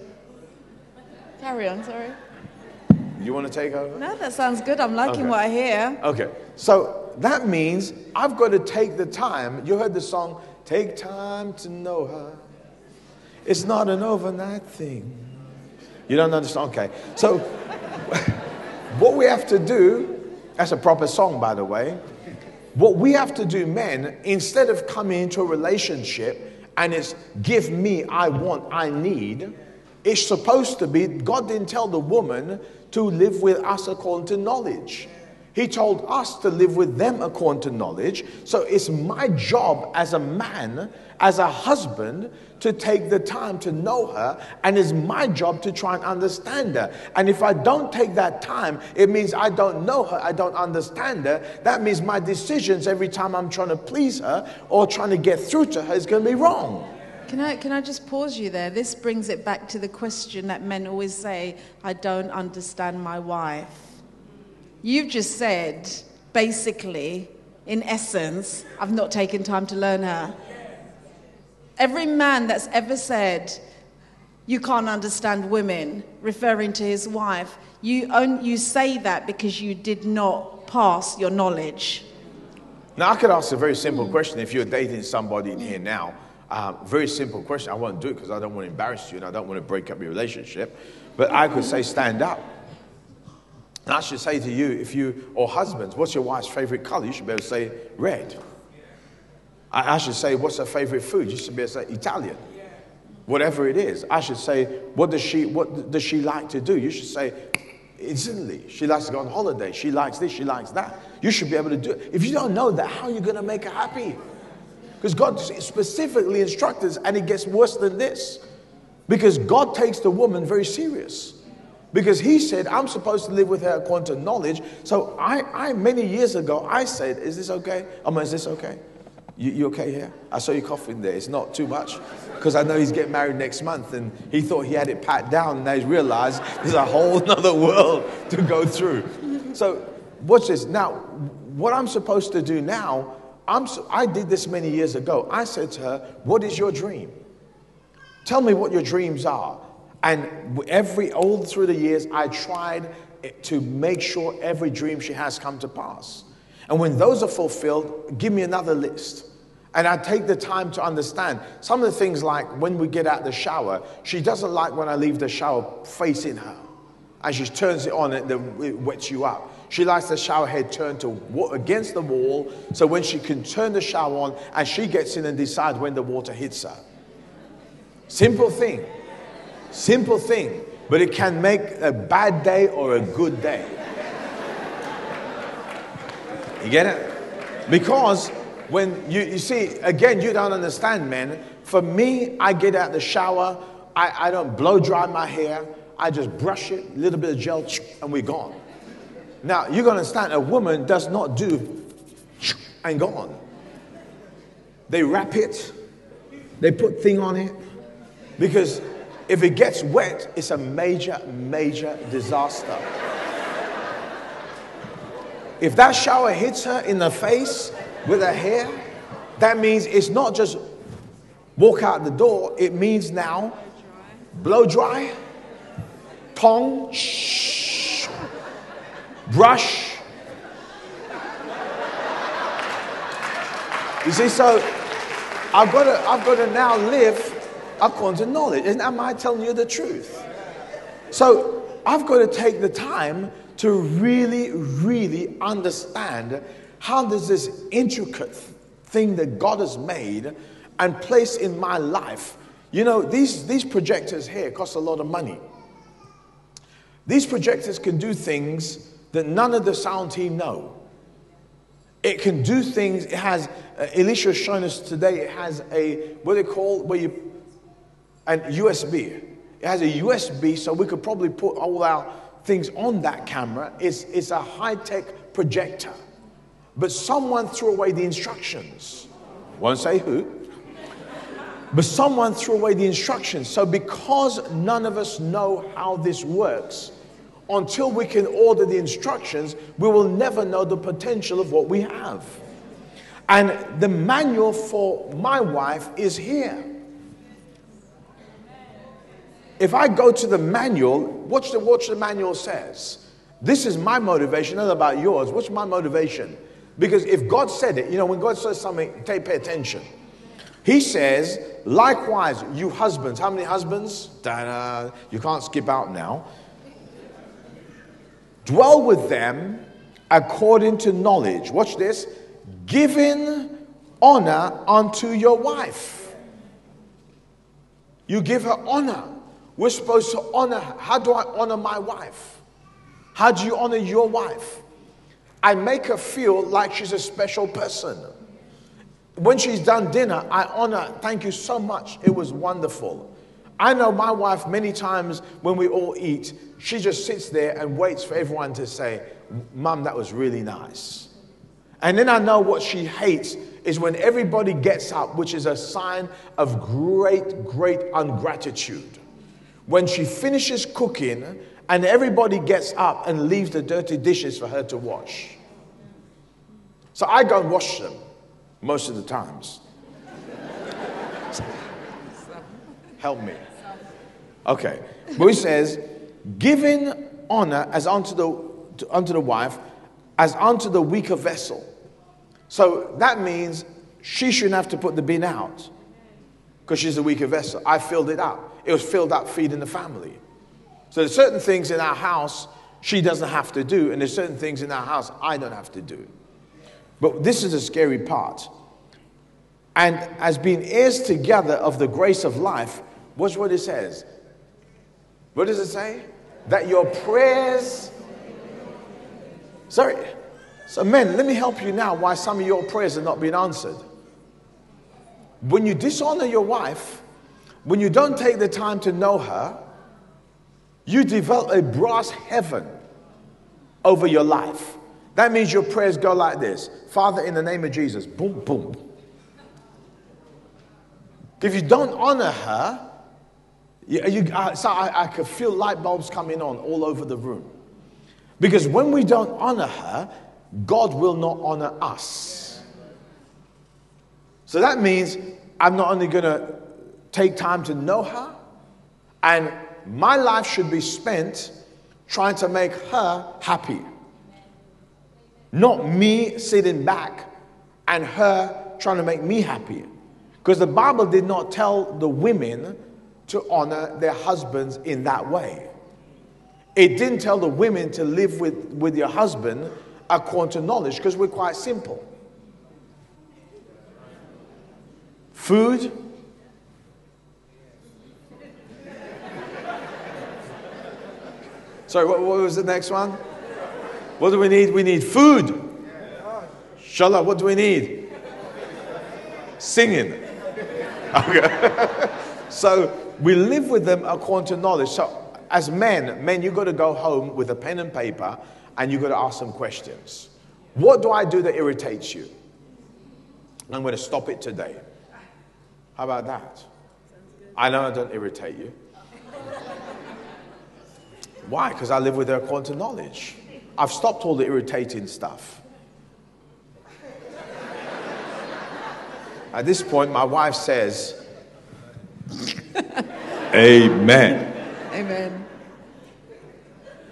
Carry on, sorry. You want to take over? No, that sounds good. I'm liking okay. what I hear. Okay. So that means I've got to take the time. You heard the song, Take Time to Know Her. It's not an overnight thing. You don't understand? Okay. So, what we have to do, that's a proper song, by the way. What we have to do, men, instead of coming into a relationship and it's give me, I want, I need, it's supposed to be God didn't tell the woman to live with us according to knowledge. He told us to live with them according to knowledge. So it's my job as a man, as a husband, to take the time to know her, and it's my job to try and understand her. And if I don't take that time, it means I don't know her, I don't understand her. That means my decisions every time I'm trying to please her or trying to get through to her is going to be wrong. Can I, can I just pause you there? This brings it back to the question that men always say I don't understand my wife. You've just said, basically, in essence, I've not taken time to learn her. Every man that's ever said, you can't understand women, referring to his wife, you, own, you say that because you did not pass your knowledge. Now, I could ask a very simple question if you're dating somebody in here now. Um, very simple question. I won't do it because I don't want to embarrass you and I don't want to break up your relationship. But I could say, stand up. And I should say to you, if you, or husbands, what's your wife's favorite color? You should be able to say red. I, I should say, what's her favorite food? You should be able to say Italian. Whatever it is. I should say, what does she, what does she like to do? You should say, instantly. She likes to go on holiday. She likes this, she likes that. You should be able to do it. If you don't know that, how are you going to make her happy? Because God specifically instructs us, and it gets worse than this. Because God takes the woman very serious. Because he said, I'm supposed to live with her knowledge. So I, I many years ago, I said, Is this okay? Oh, I mean, is this okay? You, you okay here? I saw you coughing there. It's not too much. Because I know he's getting married next month and he thought he had it pat down. And now he's realized there's a whole other world to go through. So watch this. Now, what I'm supposed to do now, I'm I did this many years ago. I said to her, What is your dream? Tell me what your dreams are. And every all through the years, I tried to make sure every dream she has come to pass. And when those are fulfilled, give me another list. And I take the time to understand some of the things like when we get out the shower, she doesn't like when I leave the shower facing her. And she turns it on and it wets you up. She likes the shower head turned to against the wall so when she can turn the shower on and she gets in and decides when the water hits her. Simple thing. Simple thing. But it can make a bad day or a good day. You get it? Because when you, you see, again, you don't understand, man. For me, I get out the shower, I, I don't blow dry my hair, I just brush it, a little bit of gel, and we're gone. Now, you're going to understand a woman does not do and gone. They wrap it, they put thing on it, because if it gets wet, it's a major, major disaster. If that shower hits her in the face with her hair, that means it's not just walk out the door, it means now blow dry, tongue, shh, brush. You see, so I've got to, I've got to now live according to knowledge. Isn't am I telling you the truth? So I've got to take the time to really, really understand how does this intricate thing that God has made and placed in my life. You know, these, these projectors here cost a lot of money. These projectors can do things that none of the sound team know. It can do things, it has, uh, Elisha showing us today, it has a, what they call, where you, an USB. It has a USB, so we could probably put all our things on that camera. It's, it's a high tech projector. But someone threw away the instructions. Won't say who. But someone threw away the instructions. So, because none of us know how this works, until we can order the instructions, we will never know the potential of what we have. And the manual for my wife is here. If I go to the manual, watch the, watch the manual says. This is my motivation, not about yours. What's my motivation? Because if God said it, you know, when God says something, take, pay attention. He says, likewise, you husbands. How many husbands? Da-da, you can't skip out now. Dwell with them according to knowledge. Watch this. Giving honor unto your wife. You give her honor. We're supposed to honor. How do I honor my wife? How do you honor your wife? I make her feel like she's a special person. When she's done dinner, I honor, thank you so much. It was wonderful. I know my wife many times when we all eat, she just sits there and waits for everyone to say, Mum, that was really nice. And then I know what she hates is when everybody gets up, which is a sign of great, great ungratitude. When she finishes cooking and everybody gets up and leaves the dirty dishes for her to wash. So I go and wash them most of the times. Help me. Okay. But he says, giving honor as unto the, unto the wife, as unto the weaker vessel. So that means she shouldn't have to put the bin out because she's the weaker vessel. I filled it up. It was filled up feeding the family. So there's certain things in our house she doesn't have to do, and there's certain things in our house I don't have to do. But this is a scary part. And as being heirs together of the grace of life, watch what it says. What does it say? That your prayers. Sorry. So, men, let me help you now why some of your prayers are not being answered. When you dishonor your wife, when you don't take the time to know her, you develop a brass heaven over your life. That means your prayers go like this Father, in the name of Jesus, boom, boom. If you don't honor her, you, you, uh, so I, I could feel light bulbs coming on all over the room. Because when we don't honor her, God will not honor us. So that means I'm not only going to take time to know her, and my life should be spent trying to make her happy. Not me sitting back and her trying to make me happy. Because the Bible did not tell the women to honor their husbands in that way. It didn't tell the women to live with, with your husband according to knowledge because we're quite simple. Food. Sorry, what, what was the next one? What do we need? We need food. Shala, what do we need? Singing. Okay. so we live with them according to knowledge. So as men, men, you've got to go home with a pen and paper and you've got to ask some questions. What do I do that irritates you? I'm going to stop it today. How about that? I know I don't irritate you. Why? Because I live with her according to knowledge. I've stopped all the irritating stuff. At this point, my wife says, Amen. Amen.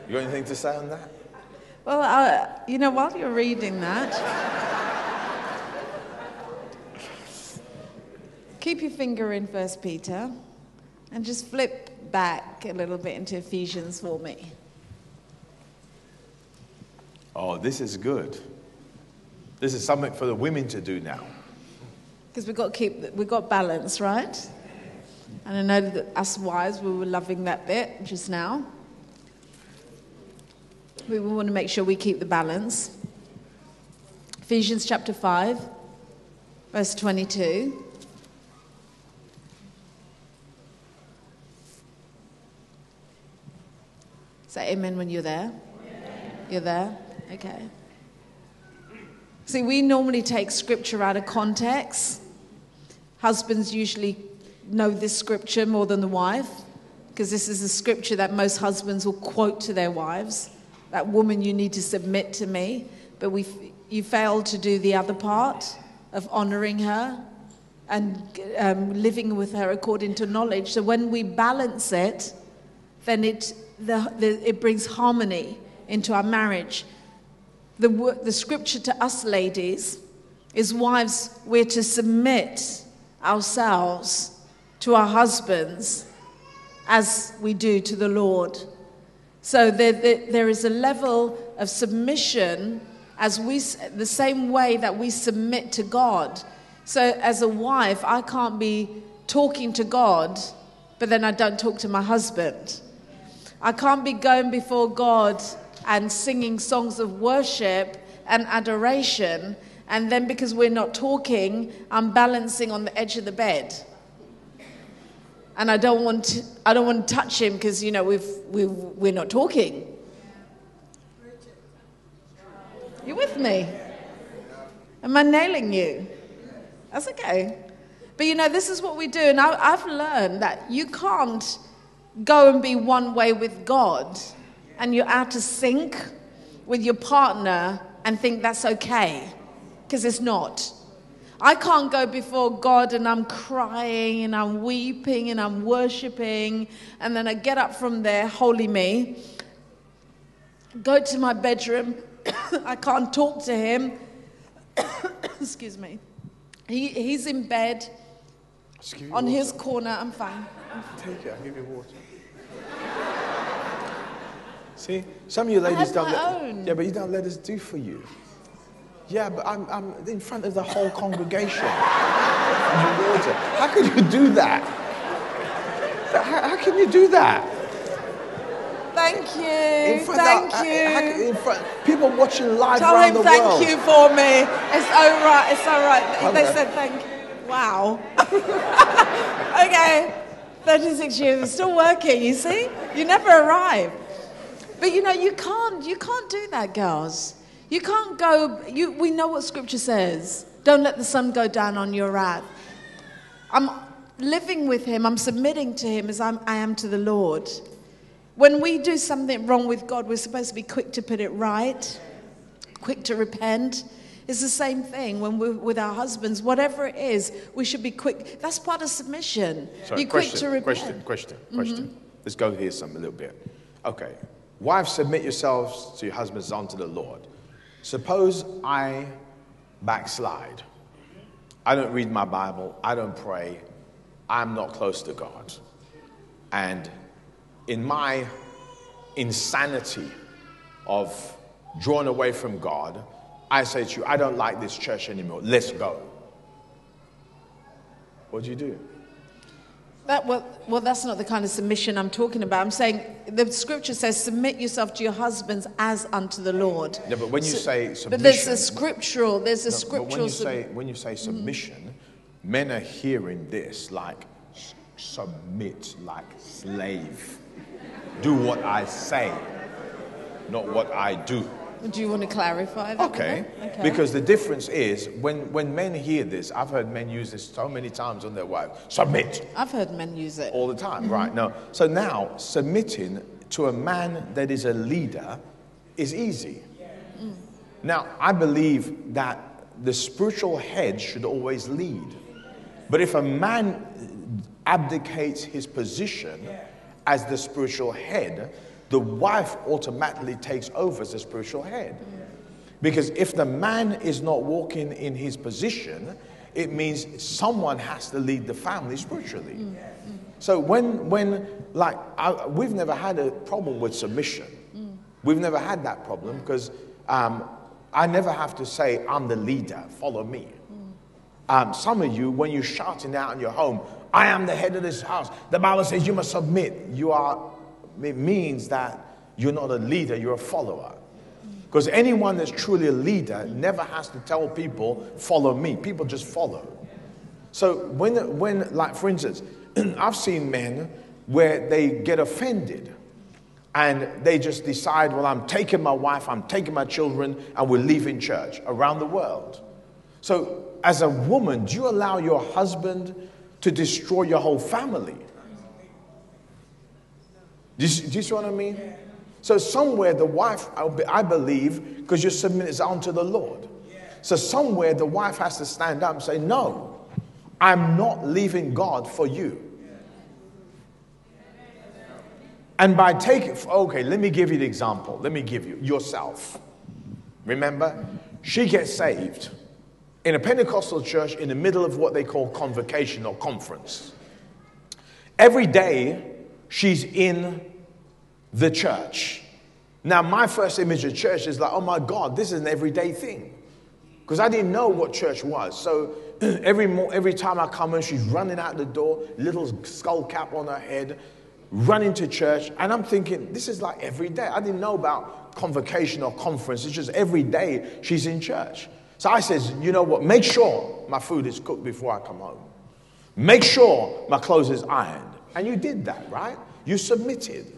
You got anything to say on that? Well, uh, you know, while you're reading that, keep your finger in First Peter and just flip back a little bit into Ephesians for me. Oh, this is good. This is something for the women to do now. Because we've got to keep, we've got balance, right? And I know that us wives, we were loving that bit just now. We want to make sure we keep the balance. Ephesians chapter 5, verse 22. Say amen when you're there. You're there? Okay. See, we normally take scripture out of context. Husbands usually know this scripture more than the wife, because this is a scripture that most husbands will quote to their wives. That woman, you need to submit to me. But we, you failed to do the other part of honoring her and um, living with her according to knowledge. So when we balance it, then it, the, the, it brings harmony into our marriage. The, the scripture to us ladies is wives, we're to submit ourselves to our husbands as we do to the Lord. So there, there, there is a level of submission as we, the same way that we submit to God. So as a wife, I can't be talking to God, but then I don't talk to my husband. I can't be going before God and singing songs of worship and adoration, and then because we're not talking, I'm balancing on the edge of the bed. And I don't want to, I don't want to touch him because, you know, we've, we, we're not talking. You with me? Am I nailing you? That's okay. But you know, this is what we do. And I, I've learned that you can't go and be one way with God and you're out of sync with your partner and think that's okay, because it's not. I can't go before God and I'm crying and I'm weeping and I'm worshiping, and then I get up from there, holy me, go to my bedroom. I can't talk to him. Excuse me. He, he's in bed Excuse on his corner. I'm fine. Take it, I'll give you water. See, some of you ladies don't. Let, yeah, but you don't let us do for you. Yeah, but I'm, I'm in front of the whole congregation. how could you do that? How, how, can you do that? Thank you. Thank of, uh, you. in front, people watching live Tell around him the thank world. you for me. It's all right. It's all right. Okay. They said thank you. Wow. okay. 36 years, it's still working, you see? You never arrive. But you know, you can't, you can't do that, girls. You can't go, you, we know what scripture says. Don't let the sun go down on your wrath. I'm living with him, I'm submitting to him as I'm, I am to the Lord. When we do something wrong with God, we're supposed to be quick to put it right, quick to repent. It's the same thing when we're with our husbands. Whatever it is, we should be quick. That's part of submission. Sorry, You're quick to repent. question, question, question. Let's go here some a little bit. Okay. Wives, submit yourselves to your husbands unto the Lord. Suppose I backslide. I don't read my Bible. I don't pray. I'm not close to God. And in my insanity of drawing away from God, I say to you, I don't like this church anymore. Let's go. What do you do? That, well, well, that's not the kind of submission I'm talking about. I'm saying the scripture says, submit yourself to your husbands as unto the Lord. Yeah, but when you So- say But there's submission- a scriptural, there's a No, but when you sub- say when you say mm. submission, men are hearing this like submit, like slave. Do what I say, not what I do. Do you want to clarify that? Okay. Okay. Because the difference is when when men hear this, I've heard men use this so many times on their wife. Submit I've heard men use it. all the time, right? No. So now submitting to a man that is a leader is easy. Mm. Now, I believe that the spiritual head should always lead. But if a man abdicates his position as the spiritual head, the wife automatically takes over as the spiritual head. Because if the man is not walking in his position, it means someone has to lead the family spiritually. So when, when like, I, we've never had a problem with submission. We've never had that problem because um, I never have to say, I'm the leader, follow me. Um, some of you, when you're shouting out in your home, I am the head of this house, the Bible says you must submit. You are, it means that you're not a leader, you're a follower. Because anyone that's truly a leader never has to tell people, follow me. People just follow. So when, when like for instance, I've seen men where they get offended and they just decide, well, I'm taking my wife, I'm taking my children, and we're leaving church around the world. So as a woman, do you allow your husband to destroy your whole family? Do you, do you see what I mean? So somewhere the wife, I believe, because you're submitted unto the Lord. So somewhere the wife has to stand up and say, no, I'm not leaving God for you. And by taking, okay, let me give you the example. Let me give you yourself. Remember, she gets saved in a Pentecostal church in the middle of what they call convocation or conference. Every day, she's in the church. Now, my first image of church is like, oh my God, this is an everyday thing. Because I didn't know what church was. So every, mo- every time I come in, she's running out the door, little skull cap on her head, running to church. And I'm thinking, this is like every day. I didn't know about convocation or conference. It's just every day she's in church. So I says, you know what? Make sure my food is cooked before I come home. Make sure my clothes is ironed. And you did that, right? You submitted.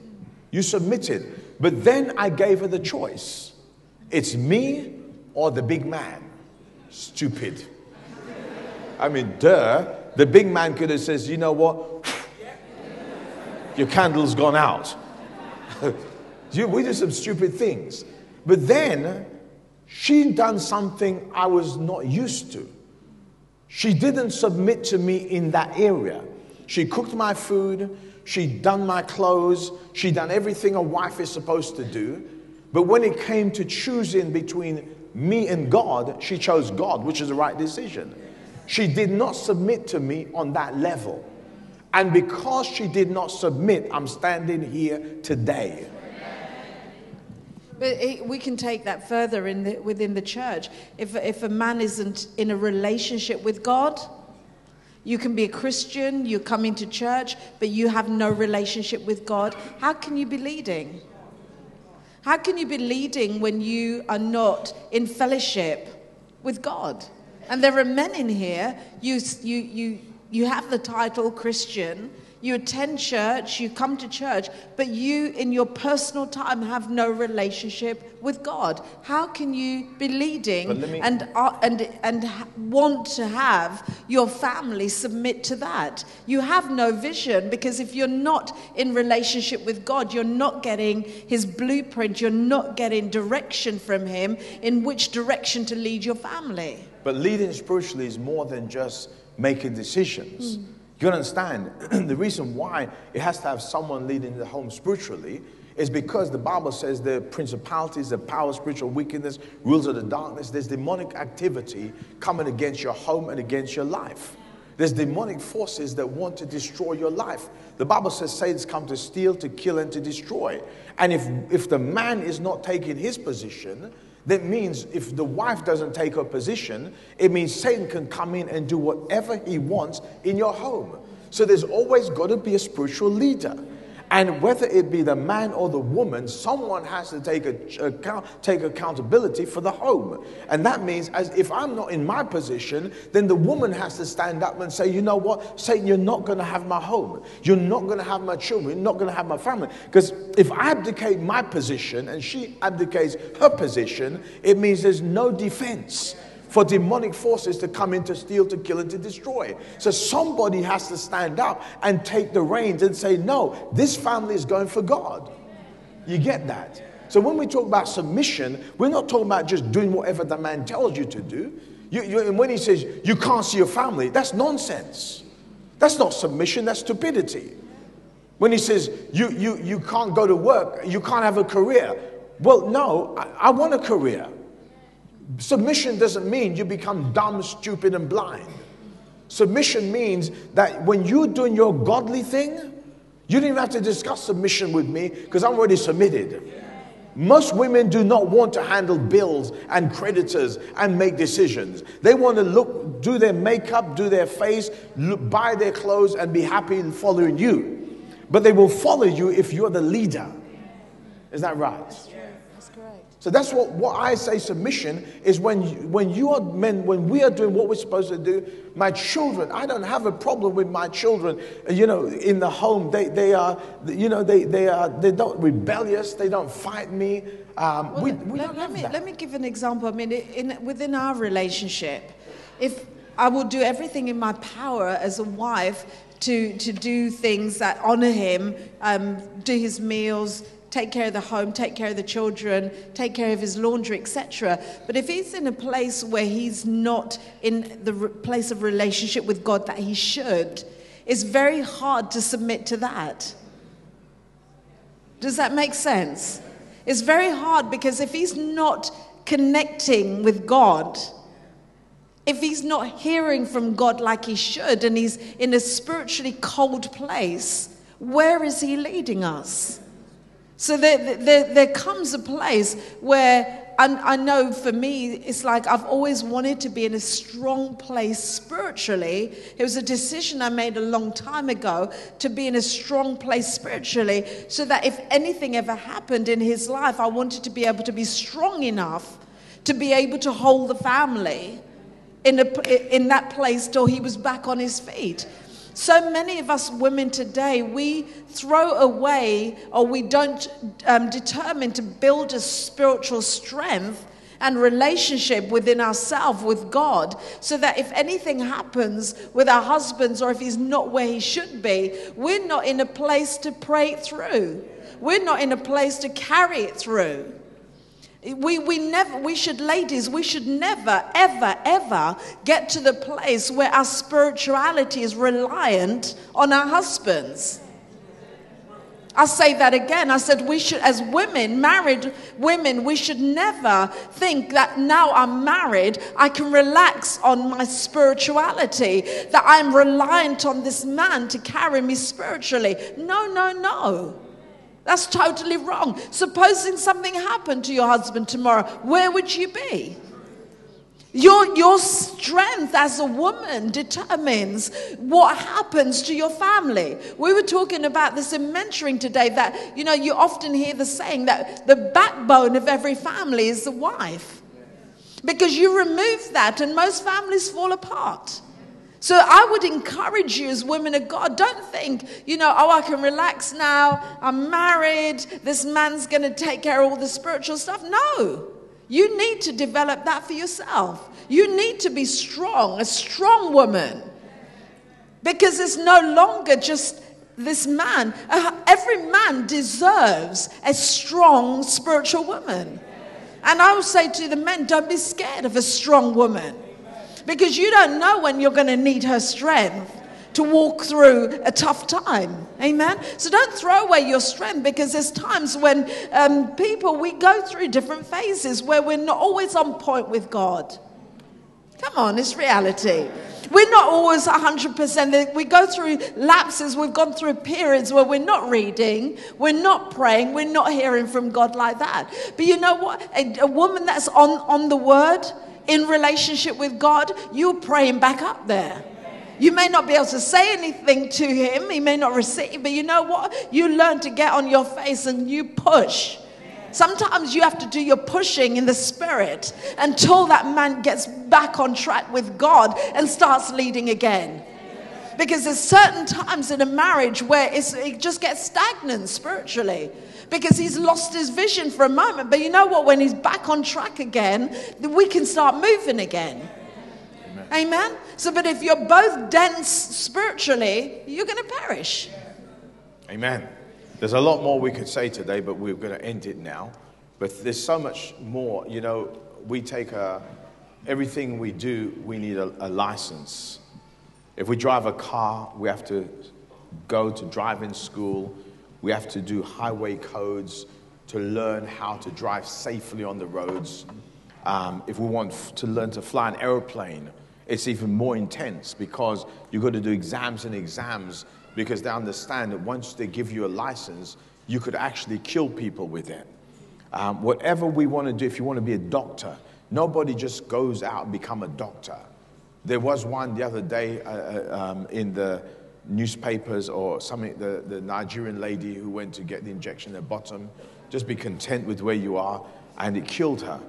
You submitted. But then I gave her the choice. It's me or the big man. Stupid. I mean, duh. The big man could have said, you know what? Your candle's gone out. We did some stupid things. But then she done something I was not used to. She didn't submit to me in that area. She cooked my food, she done my clothes, she done everything a wife is supposed to do. But when it came to choosing between me and God, she chose God, which is the right decision. She did not submit to me on that level. And because she did not submit, I'm standing here today. But we can take that further in the, within the church. If, if a man isn't in a relationship with God, you can be a Christian, you come into church, but you have no relationship with God. How can you be leading? How can you be leading when you are not in fellowship with God? And there are men in here, you, you, you, you have the title Christian, You attend church, you come to church, but you, in your personal time, have no relationship with God. How can you be leading me- and, uh, and, and ha- want to have your family submit to that? You have no vision because if you're not in relationship with God, you're not getting His blueprint, you're not getting direction from Him in which direction to lead your family. But leading spiritually is more than just making decisions. You understand? the reason why it has to have someone leading the home spiritually is because the Bible says the principalities, the power, spiritual wickedness, rules of the darkness, there's demonic activity coming against your home and against your life. There's demonic forces that want to destroy your life. The Bible says Satan's come to steal, to kill, and to destroy. And if, if the man is not taking his position, that means if the wife doesn't take her position, it means Satan can come in and do whatever he wants in your home. So there's always got to be a spiritual leader. And whether it be the man or the woman, someone has to take, a, account, take accountability for the home. And that means, as if I'm not in my position, then the woman has to stand up and say, you know what, Satan, you're not going to have my home. You're not going to have my children. You're not going to have my family. Because if I abdicate my position and she abdicates her position, it means there's no defense for demonic forces to come in to steal, to kill, and to destroy. So somebody has to stand up and take the reins and say, No, this family is going for God. You get that? So when we talk about submission, we're not talking about just doing whatever the man tells you to do. You, you, and when he says you can't see your family, that's nonsense. That's not submission, that's stupidity. When he says you, you, you can't go to work, you can't have a career. Well, no, I, I want a career. Submission doesn't mean you become dumb, stupid, and blind. Submission means that when you're doing your godly thing, you don't have to discuss submission with me because I'm already submitted. Most women do not want to handle bills and creditors and make decisions. They want to look, do their makeup, do their face, look, buy their clothes, and be happy in following you. But they will follow you if you're the leader. Is that right? So that's what, what I say submission is when you, when you are men, when we are doing what we're supposed to do, my children, I don't have a problem with my children, you know, in the home. They, they are, you know, they, they are, they don't rebellious, they don't fight me. Um, Well, we, let, we let- let me, that. let me give an example. I mean, in, within our relationship, if I will do everything in my power as a wife to, to do things that honor him, um, do his meals, take care of the home, take care of the children, take care of his laundry, etc. But if he's in a place where he's not in the place of relationship with God that he should, it's very hard to submit to that. Does that make sense? It's very hard because if he's not connecting with God, if he's not hearing from God like he should, and he's in a spiritually cold place, where is he leading us? So there, there, there comes a place where I, I know for me, it's like I've always wanted to be in a strong place spiritually. It was a decision I made a long time ago to be in a strong place spiritually so that if anything ever happened in his life, I wanted to be able to be strong enough to be able to hold the family in, a, in that place till he was back on his feet. So many of us women today, we throw away or we don't um, determine to build a spiritual strength and relationship within ourselves with God so that if anything happens with our husbands or if he's not where he should be, we're not in a place to pray it through. We're not in a place to carry it through. We, we never we should ladies we should never ever ever get to the place where our spirituality is reliant on our husbands I'll say that again. I said we should, as women, married women, we should never think that now I'm married, I can relax on my spirituality, that I'm reliant on this man to carry me spiritually. No, no, no. That's totally wrong. Supposing something happened to your husband tomorrow, where would you be? Your, your strength as a woman determines what happens to your family. We were talking about this in mentoring today that, you know, you often hear the saying that the backbone of every family is the wife. Because you remove that and most families fall apart. So I would encourage you as women of God, don't think, you know, oh, I can relax now. I'm married. This man's going to take care of all the spiritual stuff. No. You need to develop that for yourself. You need to be strong, a strong woman. Because it's no longer just this man. Uh, every man deserves a strong spiritual woman. And I will say to the men, don't be scared of a strong woman. Because you don't know when you're going to need her strength to walk through a tough time. Amen? So don't throw away your strength because there's times when um, people, we go through different phases where we're not always on point with God. Come on, it's reality. We're not always 100%. We go through lapses, we've gone through periods where we're not reading, we're not praying, we're not hearing from God like that. But you know what? A, a woman that's on, on the word, in relationship with God, you're praying back up there. You may not be able to say anything to him, he may not receive, but you know what? You learn to get on your face and you push. Sometimes you have to do your pushing in the spirit until that man gets back on track with God and starts leading again. Because there's certain times in a marriage where it just gets stagnant spiritually because he's lost his vision for a moment. But you know what? When he's back on track again, we can start moving again. Amen. Amen. So, but if you're both dense spiritually, you're going to perish. Amen. There's a lot more we could say today, but we're going to end it now. But there's so much more. You know, we take a, everything we do, we need a, a license. If we drive a car, we have to go to driving school. We have to do highway codes to learn how to drive safely on the roads. Um, if we want f- to learn to fly an aeroplane, it's even more intense because you've got to do exams and exams because they understand that once they give you a license, you could actually kill people with it. Um, whatever we want to do, if you want to be a doctor, nobody just goes out and become a doctor. There was one the other day uh, uh um, in the newspapers or something, the, the Nigerian lady who went to get the injection at bottom, just be content with where you are. And it killed her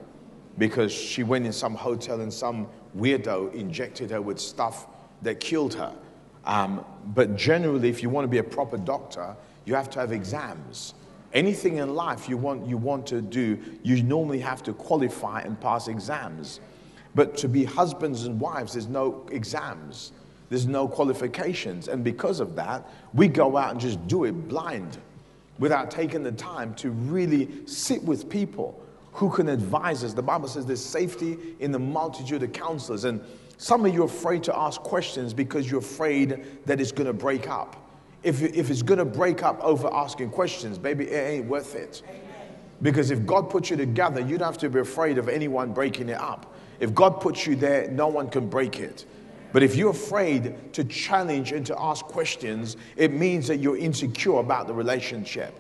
because she went in some hotel and some weirdo injected her with stuff that killed her. Um, but generally, if you want to be a proper doctor, you have to have exams. Anything in life you want, you want to do, you normally have to qualify and pass exams. But to be husbands and wives, there's no exams. There's no qualifications. And because of that, we go out and just do it blind without taking the time to really sit with people who can advise us. The Bible says there's safety in the multitude of counselors. And some of you are afraid to ask questions because you're afraid that it's going to break up. If, if it's going to break up over asking questions, baby, it ain't worth it. Because if God puts you together, you don't have to be afraid of anyone breaking it up. If God puts you there, no one can break it. But if you're afraid to challenge and to ask questions, it means that you're insecure about the relationship.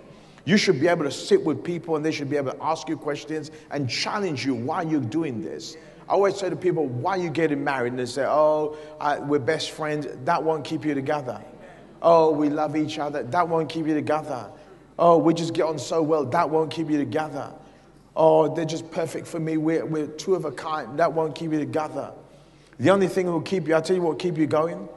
You should be able to sit with people and they should be able to ask you questions and challenge you why you're doing this. I always say to people, why are you getting married? And they say, oh, I, we're best friends. That won't keep you together. Oh, we love each other. That won't keep you together. Oh, we just get on so well. That won't keep you together. Oh, they're just perfect for me. We're, we're two of a kind. That won't keep you together. The only thing that will keep you, I'll tell you what will keep you going,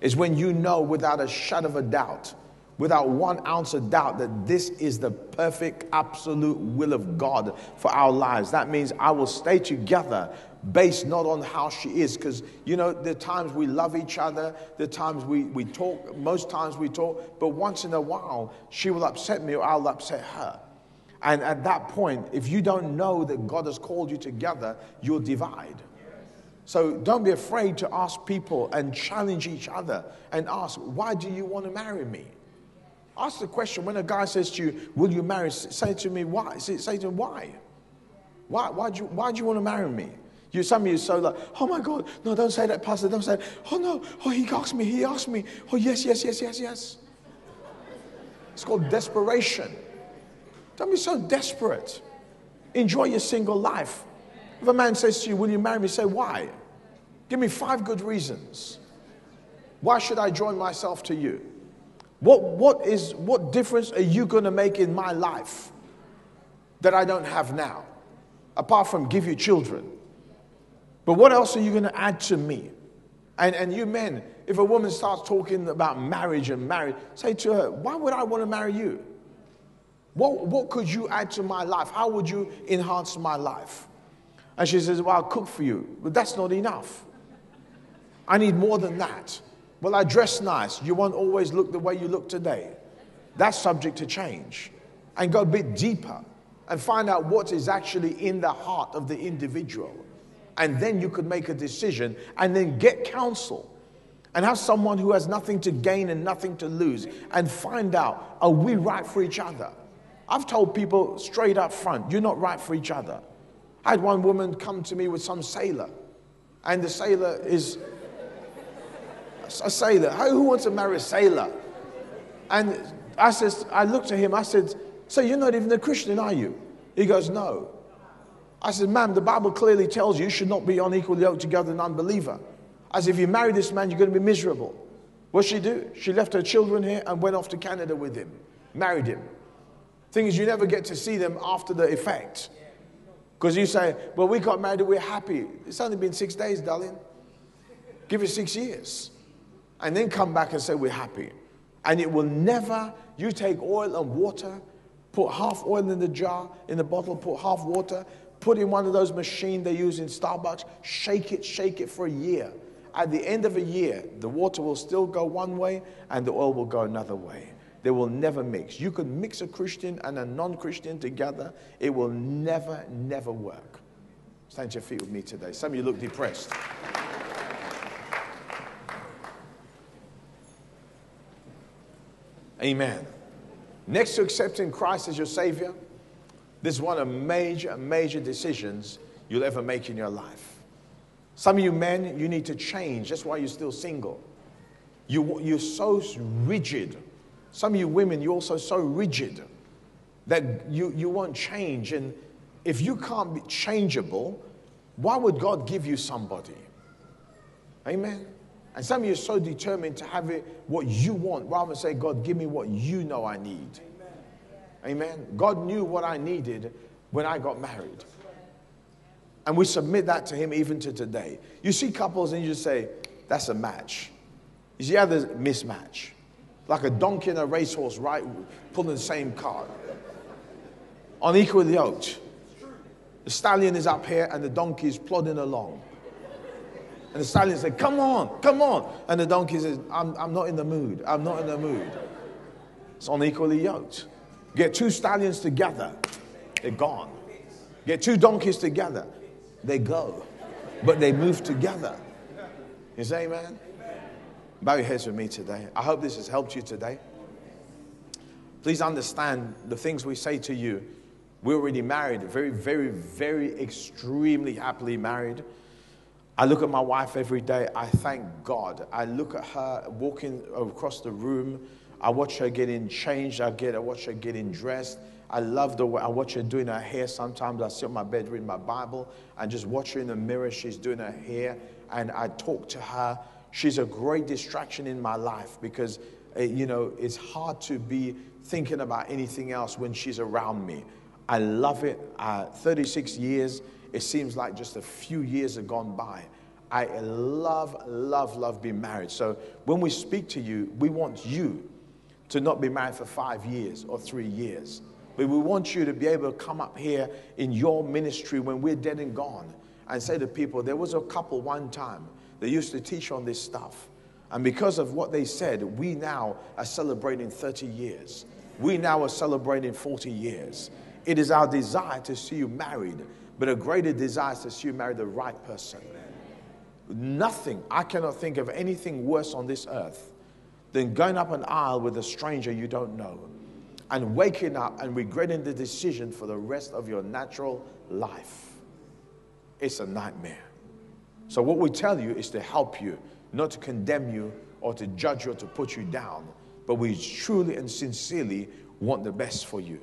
is when you know without a shadow of a doubt, without one ounce of doubt, that this is the perfect, absolute will of God for our lives. That means I will stay together based not on how she is, because you know, the times we love each other, the times we, we talk, most times we talk, but once in a while, she will upset me or I'll upset her. And at that point, if you don't know that God has called you together, you'll divide. So don't be afraid to ask people and challenge each other and ask, why do you want to marry me? Ask the question when a guy says to you, will you marry? Say to me, why? Say, to him, why? Why, why, do you, why do you want to marry me? You, some of you are so like, oh my God, no, don't say that, Pastor, don't say that. Oh no, oh, he asked me, he asked me. Oh, yes, yes, yes, yes, yes. It's called desperation. Don't be so desperate. Enjoy your single life. If a man says to you, Will you marry me? Say, Why? Give me five good reasons. Why should I join myself to you? What, what, is, what difference are you going to make in my life that I don't have now? Apart from give you children. But what else are you going to add to me? And, and you men, if a woman starts talking about marriage and marriage, say to her, Why would I want to marry you? What, what could you add to my life? How would you enhance my life? And she says, Well, I'll cook for you. But that's not enough. I need more than that. Well, I dress nice. You won't always look the way you look today. That's subject to change. And go a bit deeper and find out what is actually in the heart of the individual. And then you could make a decision and then get counsel and have someone who has nothing to gain and nothing to lose and find out are we right for each other? I've told people straight up front, you're not right for each other. I had one woman come to me with some sailor, and the sailor is a sailor. Who wants to marry a sailor? And I says, I looked at him, I said, So you're not even a Christian, are you? He goes, No. I said, Ma'am, the Bible clearly tells you you should not be unequally yoked together an unbeliever. As if you marry this man, you're going to be miserable. What she do? She left her children here and went off to Canada with him, married him. Thing is, you never get to see them after the effect. Because you say, well, we got married, we're happy. It's only been six days, darling. Give it six years. And then come back and say, we're happy. And it will never, you take oil and water, put half oil in the jar, in the bottle, put half water, put in one of those machines they use in Starbucks, shake it, shake it for a year. At the end of a year, the water will still go one way and the oil will go another way. They will never mix. You could mix a Christian and a non Christian together, it will never, never work. Stand your feet with me today. Some of you look depressed. Amen. Next to accepting Christ as your Savior, this is one of major, major decisions you'll ever make in your life. Some of you men, you need to change. That's why you're still single. You, you're so rigid some of you women, you're also so rigid that you, you won't change. And if you can't be changeable, why would God give you somebody? Amen. And some of you are so determined to have it what you want rather than say, God, give me what you know I need. Amen. Amen. God knew what I needed when I got married. And we submit that to Him even to today. You see couples and you just say, that's a match. You see others mismatch like a donkey and a racehorse, right? Pulling the same cart. Unequally yoked. The stallion is up here and the donkey is plodding along. And the stallion said, Come on, come on. And the donkey says, I'm, I'm not in the mood. I'm not in the mood. It's unequally yoked. Get two stallions together, they're gone. Get two donkeys together, they go. But they move together. You say, man? Bow your heads with me today. I hope this has helped you today. Please understand the things we say to you. We're already married, very, very, very extremely happily married. I look at my wife every day. I thank God. I look at her walking across the room. I watch her getting changed. I get. I watch her getting dressed. I love the way I watch her doing her hair. Sometimes I sit on my bed reading my Bible and just watch her in the mirror. She's doing her hair, and I talk to her she's a great distraction in my life because, uh, you know, it's hard to be thinking about anything else when she's around me. I love it. Uh, 36 years, it seems like just a few years have gone by. I love, love, love being married. So when we speak to you, we want you to not be married for five years or three years. But we want you to be able to come up here in your ministry when we're dead and gone and say to people, there was a couple one time they used to teach on this stuff. And because of what they said, we now are celebrating 30 years. We now are celebrating 40 years. It is our desire to see you married, but a greater desire is to see you marry the right person. Nothing, I cannot think of anything worse on this earth than going up an aisle with a stranger you don't know and waking up and regretting the decision for the rest of your natural life. It's a nightmare. So, what we tell you is to help you, not to condemn you or to judge you or to put you down, but we truly and sincerely want the best for you.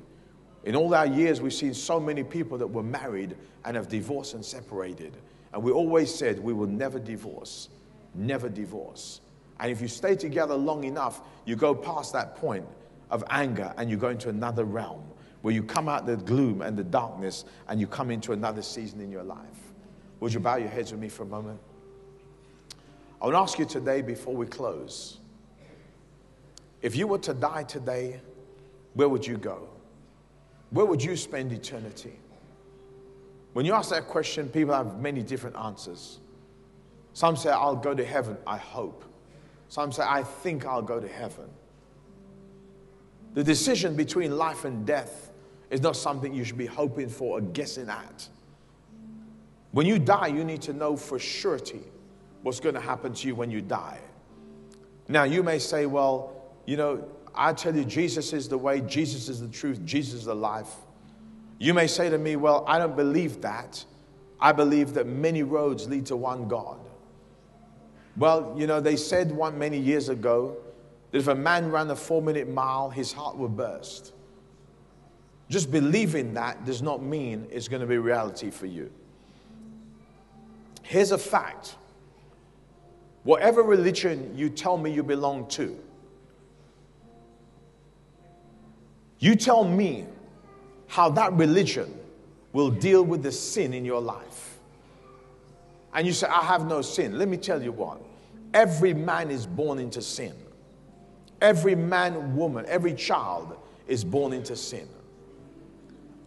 In all our years, we've seen so many people that were married and have divorced and separated. And we always said we will never divorce, never divorce. And if you stay together long enough, you go past that point of anger and you go into another realm where you come out the gloom and the darkness and you come into another season in your life. Would you bow your heads with me for a moment? I to ask you today before we close if you were to die today, where would you go? Where would you spend eternity? When you ask that question, people have many different answers. Some say, I'll go to heaven, I hope. Some say, I think I'll go to heaven. The decision between life and death is not something you should be hoping for or guessing at. When you die, you need to know for surety what's going to happen to you when you die. Now, you may say, well, you know, I tell you, Jesus is the way, Jesus is the truth, Jesus is the life. You may say to me, well, I don't believe that. I believe that many roads lead to one God. Well, you know, they said one many years ago that if a man ran a four minute mile, his heart would burst. Just believing that does not mean it's going to be reality for you. Here's a fact whatever religion you tell me you belong to, you tell me how that religion will deal with the sin in your life. And you say, I have no sin. Let me tell you what every man is born into sin. Every man, woman, every child is born into sin.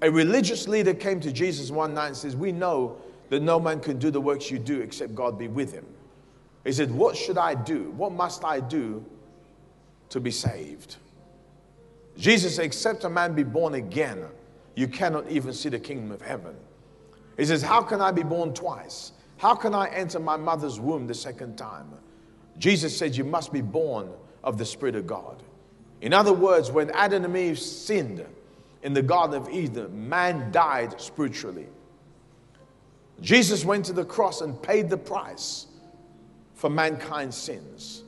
A religious leader came to Jesus one night and says, We know that no man can do the works you do except God be with him. He said, What should I do? What must I do to be saved? Jesus said, Except a man be born again, you cannot even see the kingdom of heaven. He says, How can I be born twice? How can I enter my mother's womb the second time? Jesus said, You must be born of the Spirit of God. In other words, when Adam and Eve sinned in the Garden of Eden, man died spiritually. Jesus went to the cross and paid the price for mankind's sins.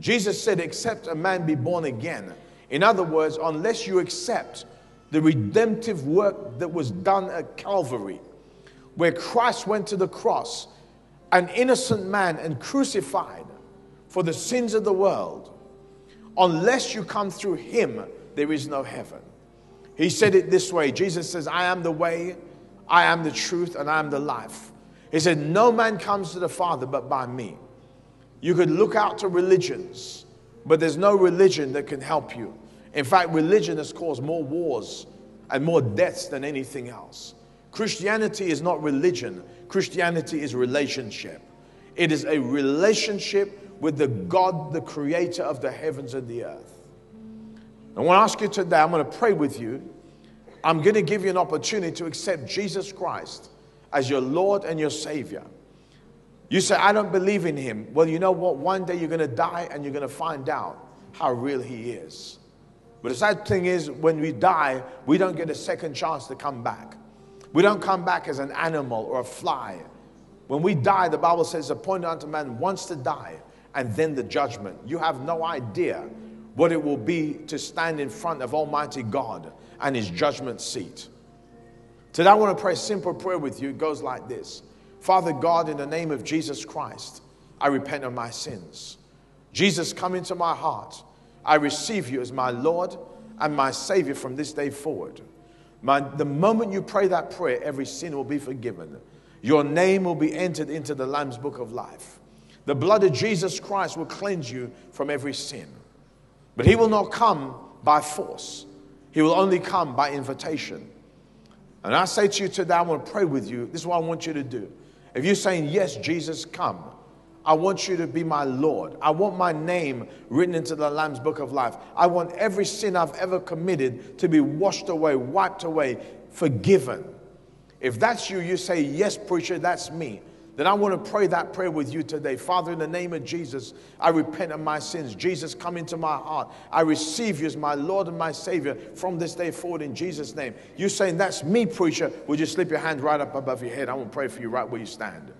Jesus said, Except a man be born again. In other words, unless you accept the redemptive work that was done at Calvary, where Christ went to the cross, an innocent man, and crucified for the sins of the world, unless you come through him, there is no heaven. He said it this way Jesus says, I am the way, I am the truth, and I am the life. He said, No man comes to the Father but by me. You could look out to religions, but there's no religion that can help you. In fact, religion has caused more wars and more deaths than anything else. Christianity is not religion, Christianity is relationship. It is a relationship with the God, the creator of the heavens and the earth. I want to ask you today, I'm going to pray with you. I'm going to give you an opportunity to accept Jesus Christ as your Lord and your Savior. You say, I don't believe in Him. Well, you know what? One day you're going to die and you're going to find out how real He is. But the sad thing is, when we die, we don't get a second chance to come back. We don't come back as an animal or a fly. When we die, the Bible says, "The appointed unto man once to die and then the judgment. You have no idea what it will be to stand in front of Almighty God and His judgment seat. Today, I want to pray a simple prayer with you. It goes like this Father God, in the name of Jesus Christ, I repent of my sins. Jesus, come into my heart. I receive you as my Lord and my Savior from this day forward. My, the moment you pray that prayer, every sin will be forgiven. Your name will be entered into the Lamb's book of life. The blood of Jesus Christ will cleanse you from every sin. But He will not come by force, He will only come by invitation. And I say to you today, I want to pray with you. This is what I want you to do. If you're saying, Yes, Jesus, come, I want you to be my Lord. I want my name written into the Lamb's book of life. I want every sin I've ever committed to be washed away, wiped away, forgiven. If that's you, you say, Yes, preacher, that's me then I want to pray that prayer with you today. Father, in the name of Jesus, I repent of my sins. Jesus, come into my heart. I receive you as my Lord and my Savior from this day forward in Jesus' name. You saying, That's me, preacher. Would you slip your hand right up above your head? I want to pray for you right where you stand.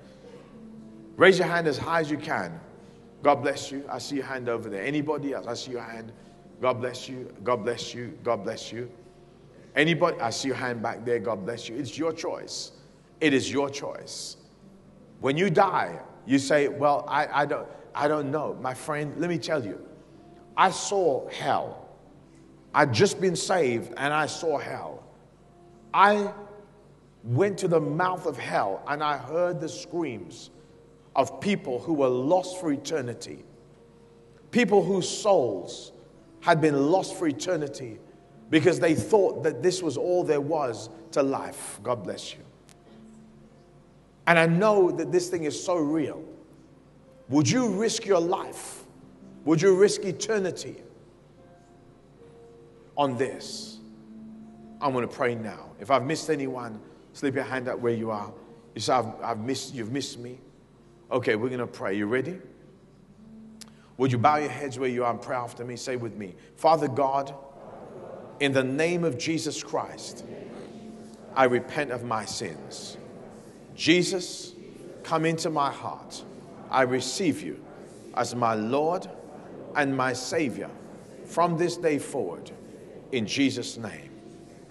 Raise your hand as high as you can. God bless you. I see your hand over there. Anybody else? I see your hand. God bless you. God bless you. God bless you. Anybody? I see your hand back there. God bless you. It's your choice. It is your choice. When you die, you say, Well, I, I, don't, I don't know. My friend, let me tell you, I saw hell. I'd just been saved and I saw hell. I went to the mouth of hell and I heard the screams of people who were lost for eternity, people whose souls had been lost for eternity because they thought that this was all there was to life. God bless you. And I know that this thing is so real. Would you risk your life? Would you risk eternity on this? I'm going to pray now. If I've missed anyone, slip your hand up where you are. You say, I've, I've missed, you've missed me. Okay, we're going to pray. You ready? Would you bow your heads where you are and pray after me? Say with me Father God, in the name of Jesus Christ, I repent of my sins. Jesus, come into my heart. I receive you as my Lord and my Savior from this day forward. In Jesus' name,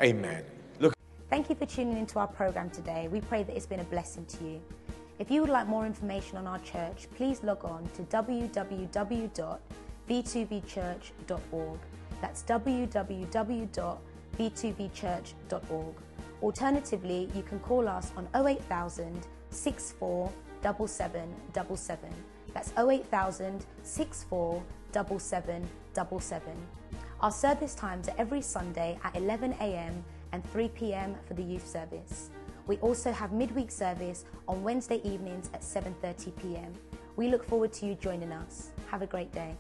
amen. Look. Thank you for tuning into our program today. We pray that it's been a blessing to you. If you would like more information on our church, please log on to www.v2vchurch.org. That's www.v2vchurch.org. Alternatively, you can call us on 08000 64 That's 08000 64 Our service times are every Sunday at 11 a.m. and 3 p.m. for the youth service. We also have midweek service on Wednesday evenings at 7:30 p.m. We look forward to you joining us. Have a great day.